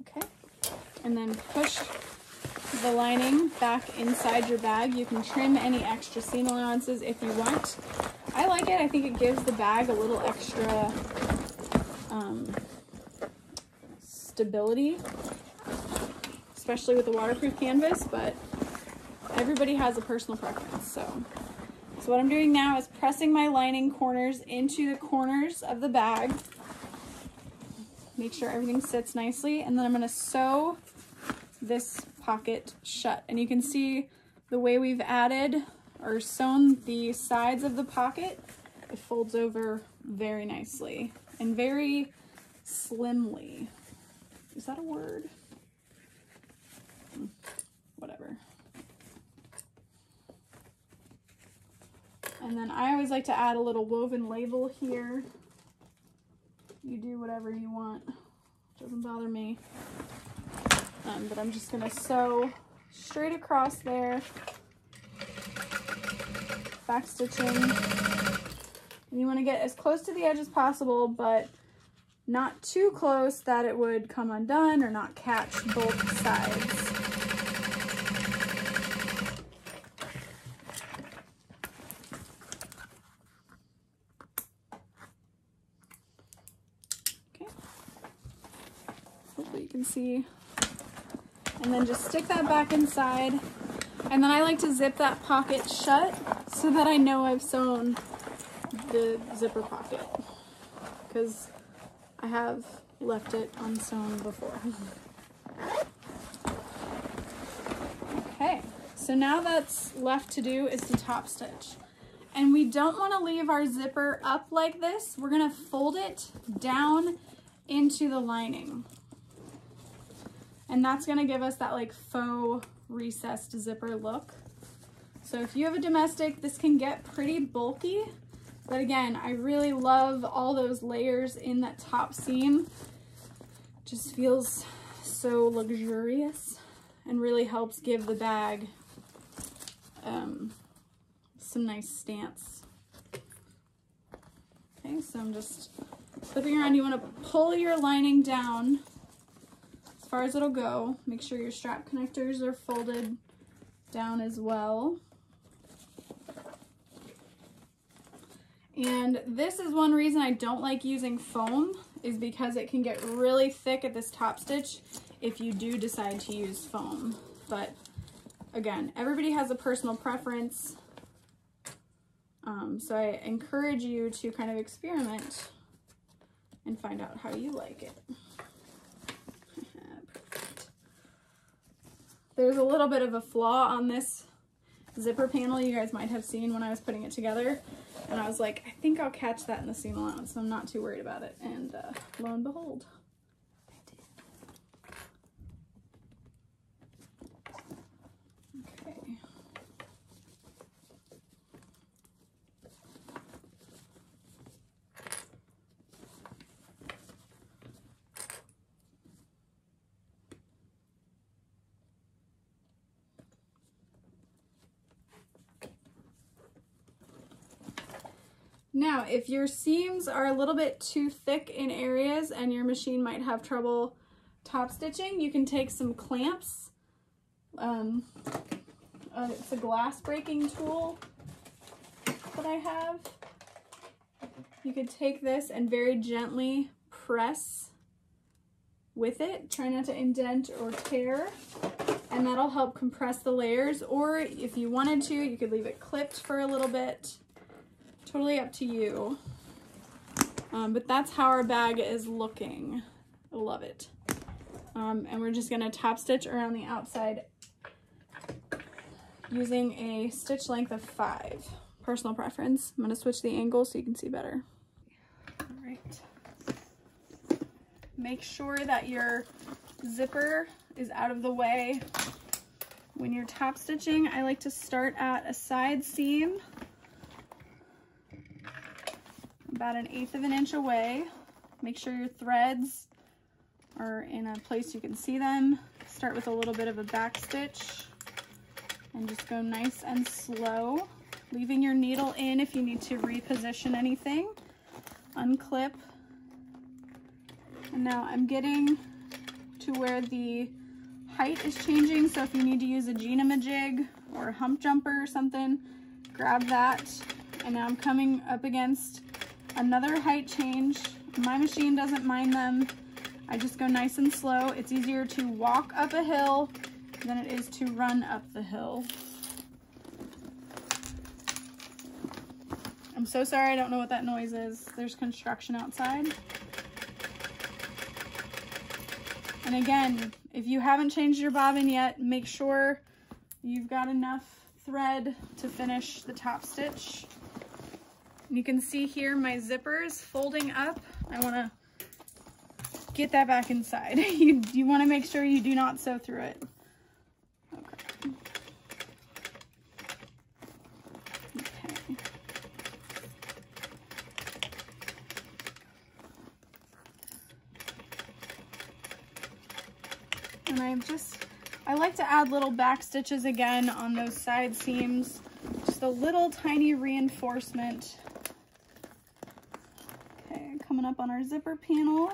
Okay. And then push the lining back inside your bag. You can trim any extra seam allowances if you want. I like it. I think it gives the bag a little extra um, stability, especially with the waterproof canvas, but everybody has a personal preference. So, so what I'm doing now is pressing my lining corners into the corners of the bag. Make sure everything sits nicely, and then I'm gonna sew this pocket shut. And you can see the way we've added or sewn the sides of the pocket, it folds over very nicely and very slimly. Is that a word? Whatever. And then I always like to add a little woven label here. You do whatever you want. Doesn't bother me. Um, but I'm just gonna sew straight across there, back stitching. And you wanna get as close to the edge as possible, but not too close that it would come undone or not catch both sides. Okay. Hopefully you can see. And then just stick that back inside. And then I like to zip that pocket shut so that I know I've sewn the zipper pocket because I have left it unsewn before. okay, so now that's left to do is to top stitch. And we don't want to leave our zipper up like this. We're going to fold it down into the lining. And that's going to give us that like faux recessed zipper look. So if you have a domestic, this can get pretty bulky. But again, I really love all those layers in that top seam. Just feels so luxurious and really helps give the bag um, some nice stance. Okay, so I'm just flipping around. You want to pull your lining down as far as it'll go. Make sure your strap connectors are folded down as well. And this is one reason I don't like using foam is because it can get really thick at this top stitch if you do decide to use foam. But again, everybody has a personal preference. Um, so I encourage you to kind of experiment and find out how you like it. There's a little bit of a flaw on this zipper panel you guys might have seen when I was putting it together. And I was like, I think I'll catch that in the seam allowance, so I'm not too worried about it. And uh, lo and behold, Okay. Now, if your seams are a little bit too thick in areas and your machine might have trouble top stitching, you can take some clamps. Um, uh, it's a glass breaking tool that I have. You could take this and very gently press with it. Try not to indent or tear. And that'll help compress the layers. Or if you wanted to, you could leave it clipped for a little bit totally up to you. Um, but that's how our bag is looking. I love it. Um, and we're just gonna top stitch around the outside using a stitch length of five. Personal preference. I'm gonna switch the angle so you can see better. All right. Make sure that your zipper is out of the way. When you're top stitching, I like to start at a side seam about an eighth of an inch away. Make sure your threads are in a place you can see them. Start with a little bit of a back stitch and just go nice and slow, leaving your needle in if you need to reposition anything. Unclip. And now I'm getting to where the height is changing. So if you need to use a Jean-a-ma-jig or a hump jumper or something, grab that. And now I'm coming up against another height change. My machine doesn't mind them. I just go nice and slow. It's easier to walk up a hill than it is to run up the hill. I'm so sorry, I don't know what that noise is. There's construction outside. And again, if you haven't changed your bobbin yet, make sure you've got enough thread to finish the top stitch. You can see here my zippers folding up. I want to get that back inside. you you want to make sure you do not sew through it. Okay. Okay. And I've just, I like to add little back stitches again on those side seams. Just a little tiny reinforcement coming up on our zipper panel.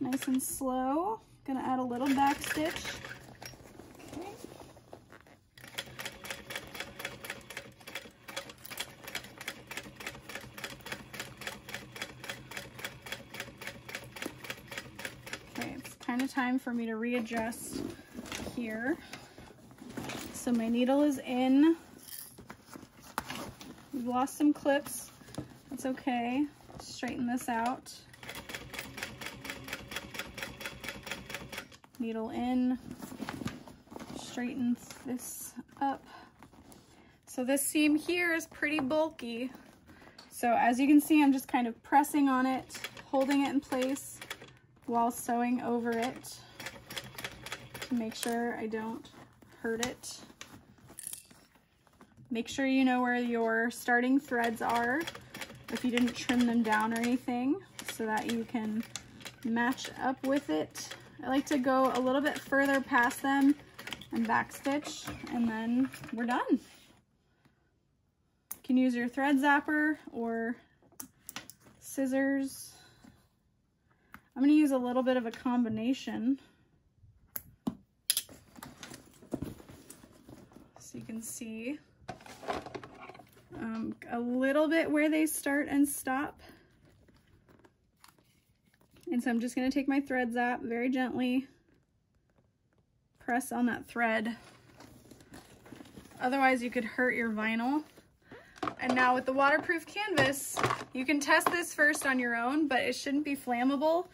Nice and slow. Gonna add a little back stitch. Okay. Okay, it's kind of time for me to readjust here. So my needle is in. We've lost some clips. That's okay. Straighten this out. Needle in. Straighten this up. So this seam here is pretty bulky. So as you can see, I'm just kind of pressing on it, holding it in place while sewing over it to make sure I don't hurt it. Make sure you know where your starting threads are if you didn't trim them down or anything so that you can match up with it. I like to go a little bit further past them and backstitch and then we're done. You can use your thread zapper or scissors. I'm going to use a little bit of a combination. So you can see um, a little bit where they start and stop. And so I'm just going to take my thread zap very gently, press on that thread. Otherwise you could hurt your vinyl. And now with the waterproof canvas, you can test this first on your own, but it shouldn't be flammable.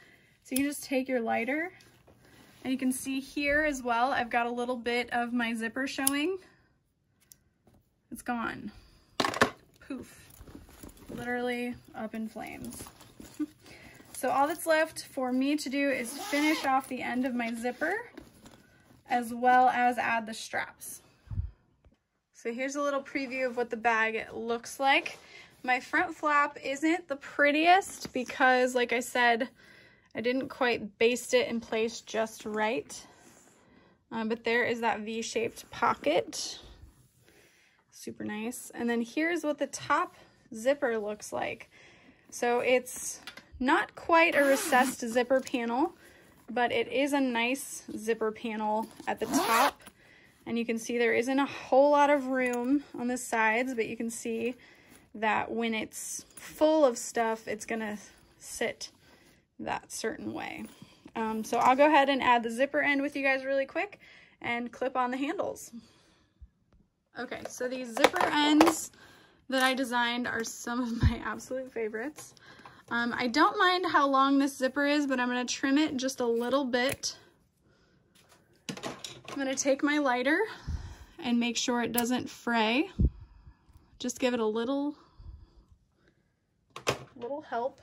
So you just take your lighter and you can see here as well, I've got a little bit of my zipper showing. It's gone poof, literally up in flames. so all that's left for me to do is finish off the end of my zipper as well as add the straps. So here's a little preview of what the bag looks like. My front flap isn't the prettiest because like I said, I didn't quite baste it in place just right. Um, but there is that V-shaped pocket super nice. And then here's what the top zipper looks like. So it's not quite a recessed zipper panel, but it is a nice zipper panel at the top. And you can see there isn't a whole lot of room on the sides, but you can see that when it's full of stuff, it's gonna sit that certain way. Um, so I'll go ahead and add the zipper end with you guys really quick and clip on the handles. Okay, so these zipper ends that I designed are some of my absolute favorites. Um, I don't mind how long this zipper is, but I'm going to trim it just a little bit. I'm going to take my lighter and make sure it doesn't fray. Just give it a little, little help.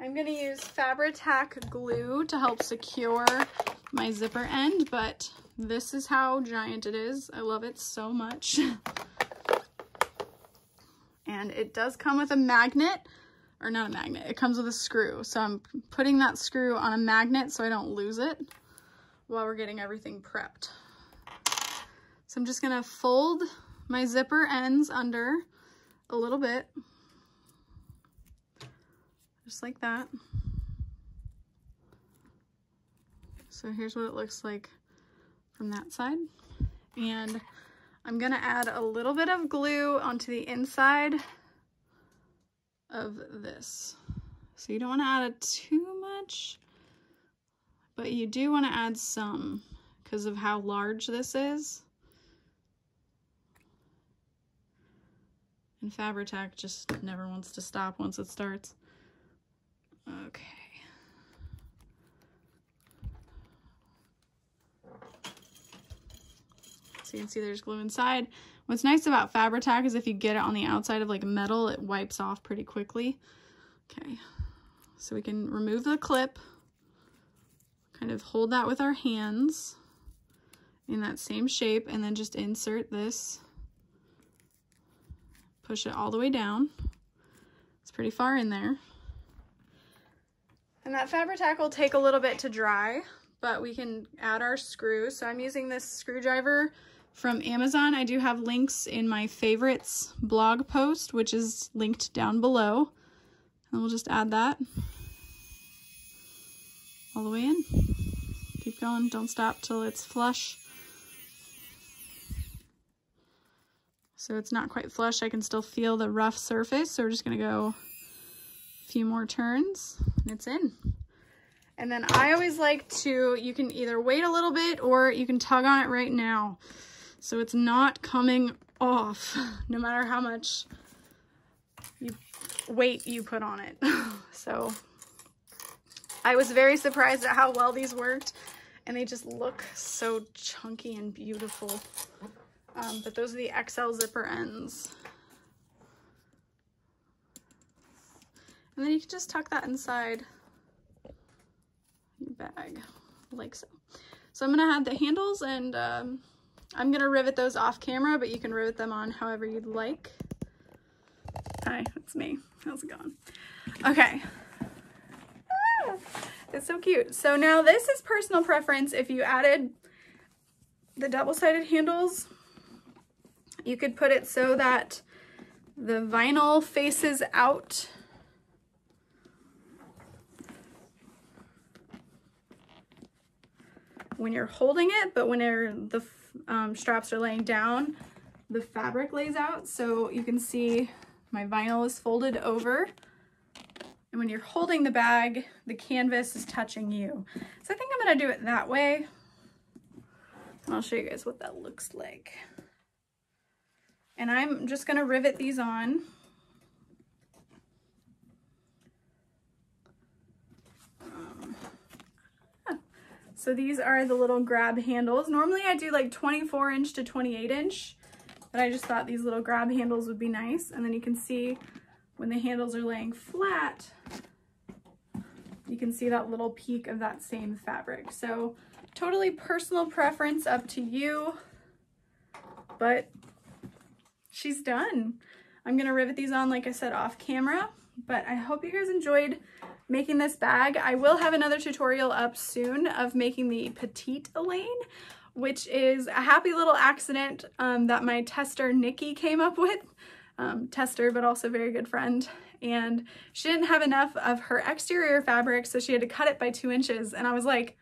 I'm going to use Fabri-Tac glue to help secure my zipper end, but this is how giant it is. I love it so much. and it does come with a magnet, or not a magnet, it comes with a screw. So I'm putting that screw on a magnet so I don't lose it while we're getting everything prepped. So I'm just gonna fold my zipper ends under a little bit, just like that. So here's what it looks like from that side. And I'm gonna add a little bit of glue onto the inside of this. So you don't wanna add it too much, but you do wanna add some because of how large this is. And Fabri-Tac just never wants to stop once it starts. Okay. So you can see there's glue inside. What's nice about Fabri-Tac is if you get it on the outside of like metal, it wipes off pretty quickly. Okay, so we can remove the clip, kind of hold that with our hands in that same shape, and then just insert this, push it all the way down. It's pretty far in there. And that Fabri-Tac will take a little bit to dry, but we can add our screw. So I'm using this screwdriver from Amazon. I do have links in my favorites blog post, which is linked down below. And we'll just add that all the way in. Keep going, don't stop till it's flush. So it's not quite flush, I can still feel the rough surface. So we're just gonna go a few more turns and it's in. And then I always like to, you can either wait a little bit or you can tug on it right now. So it's not coming off no matter how much you weight you put on it. so I was very surprised at how well these worked and they just look so chunky and beautiful. Um, but those are the XL zipper ends. And then you can just tuck that inside your bag like so. So I'm gonna have the handles and um, I'm gonna rivet those off camera, but you can rivet them on however you'd like. Hi, it's me. How's it going? Okay. Ah, it's so cute. So now this is personal preference. If you added the double-sided handles, you could put it so that the vinyl faces out when you're holding it, but when the um, straps are laying down, the fabric lays out. So you can see my vinyl is folded over. And when you're holding the bag, the canvas is touching you. So I think I'm gonna do it that way. And I'll show you guys what that looks like. And I'm just gonna rivet these on. So these are the little grab handles. Normally I do like 24 inch to 28 inch, but I just thought these little grab handles would be nice. And then you can see when the handles are laying flat, you can see that little peak of that same fabric. So totally personal preference up to you, but she's done. I'm gonna rivet these on, like I said, off camera, but I hope you guys enjoyed making this bag. I will have another tutorial up soon of making the Petite Alaine, which is a happy little accident um, that my tester Nikki came up with. Um, tester, but also very good friend. And she didn't have enough of her exterior fabric, so she had to cut it by two inches. And I was like,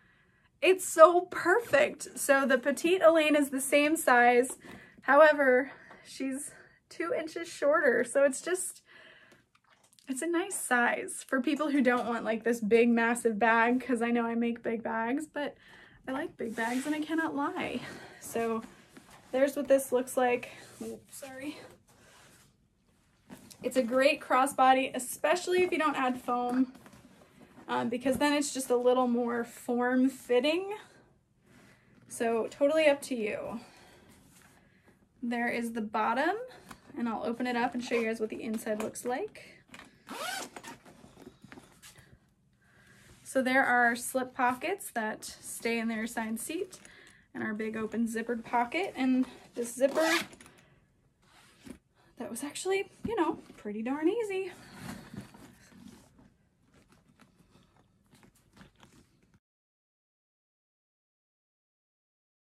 it's so perfect. So the Petite Alaine is the same size. However, she's two inches shorter. So it's just, it's a nice size for people who don't want like this big massive bag because I know I make big bags, but I like big bags and I cannot lie. So there's what this looks like. Oops, sorry. It's a great crossbody, especially if you don't add foam, um, because then it's just a little more form-fitting. So totally up to you. There is the bottom, and I'll open it up and show you guys what the inside looks like. So there are slip pockets that stay in their assigned seat and our big open zippered pocket and this zipper that was actually, you know, pretty darn easy.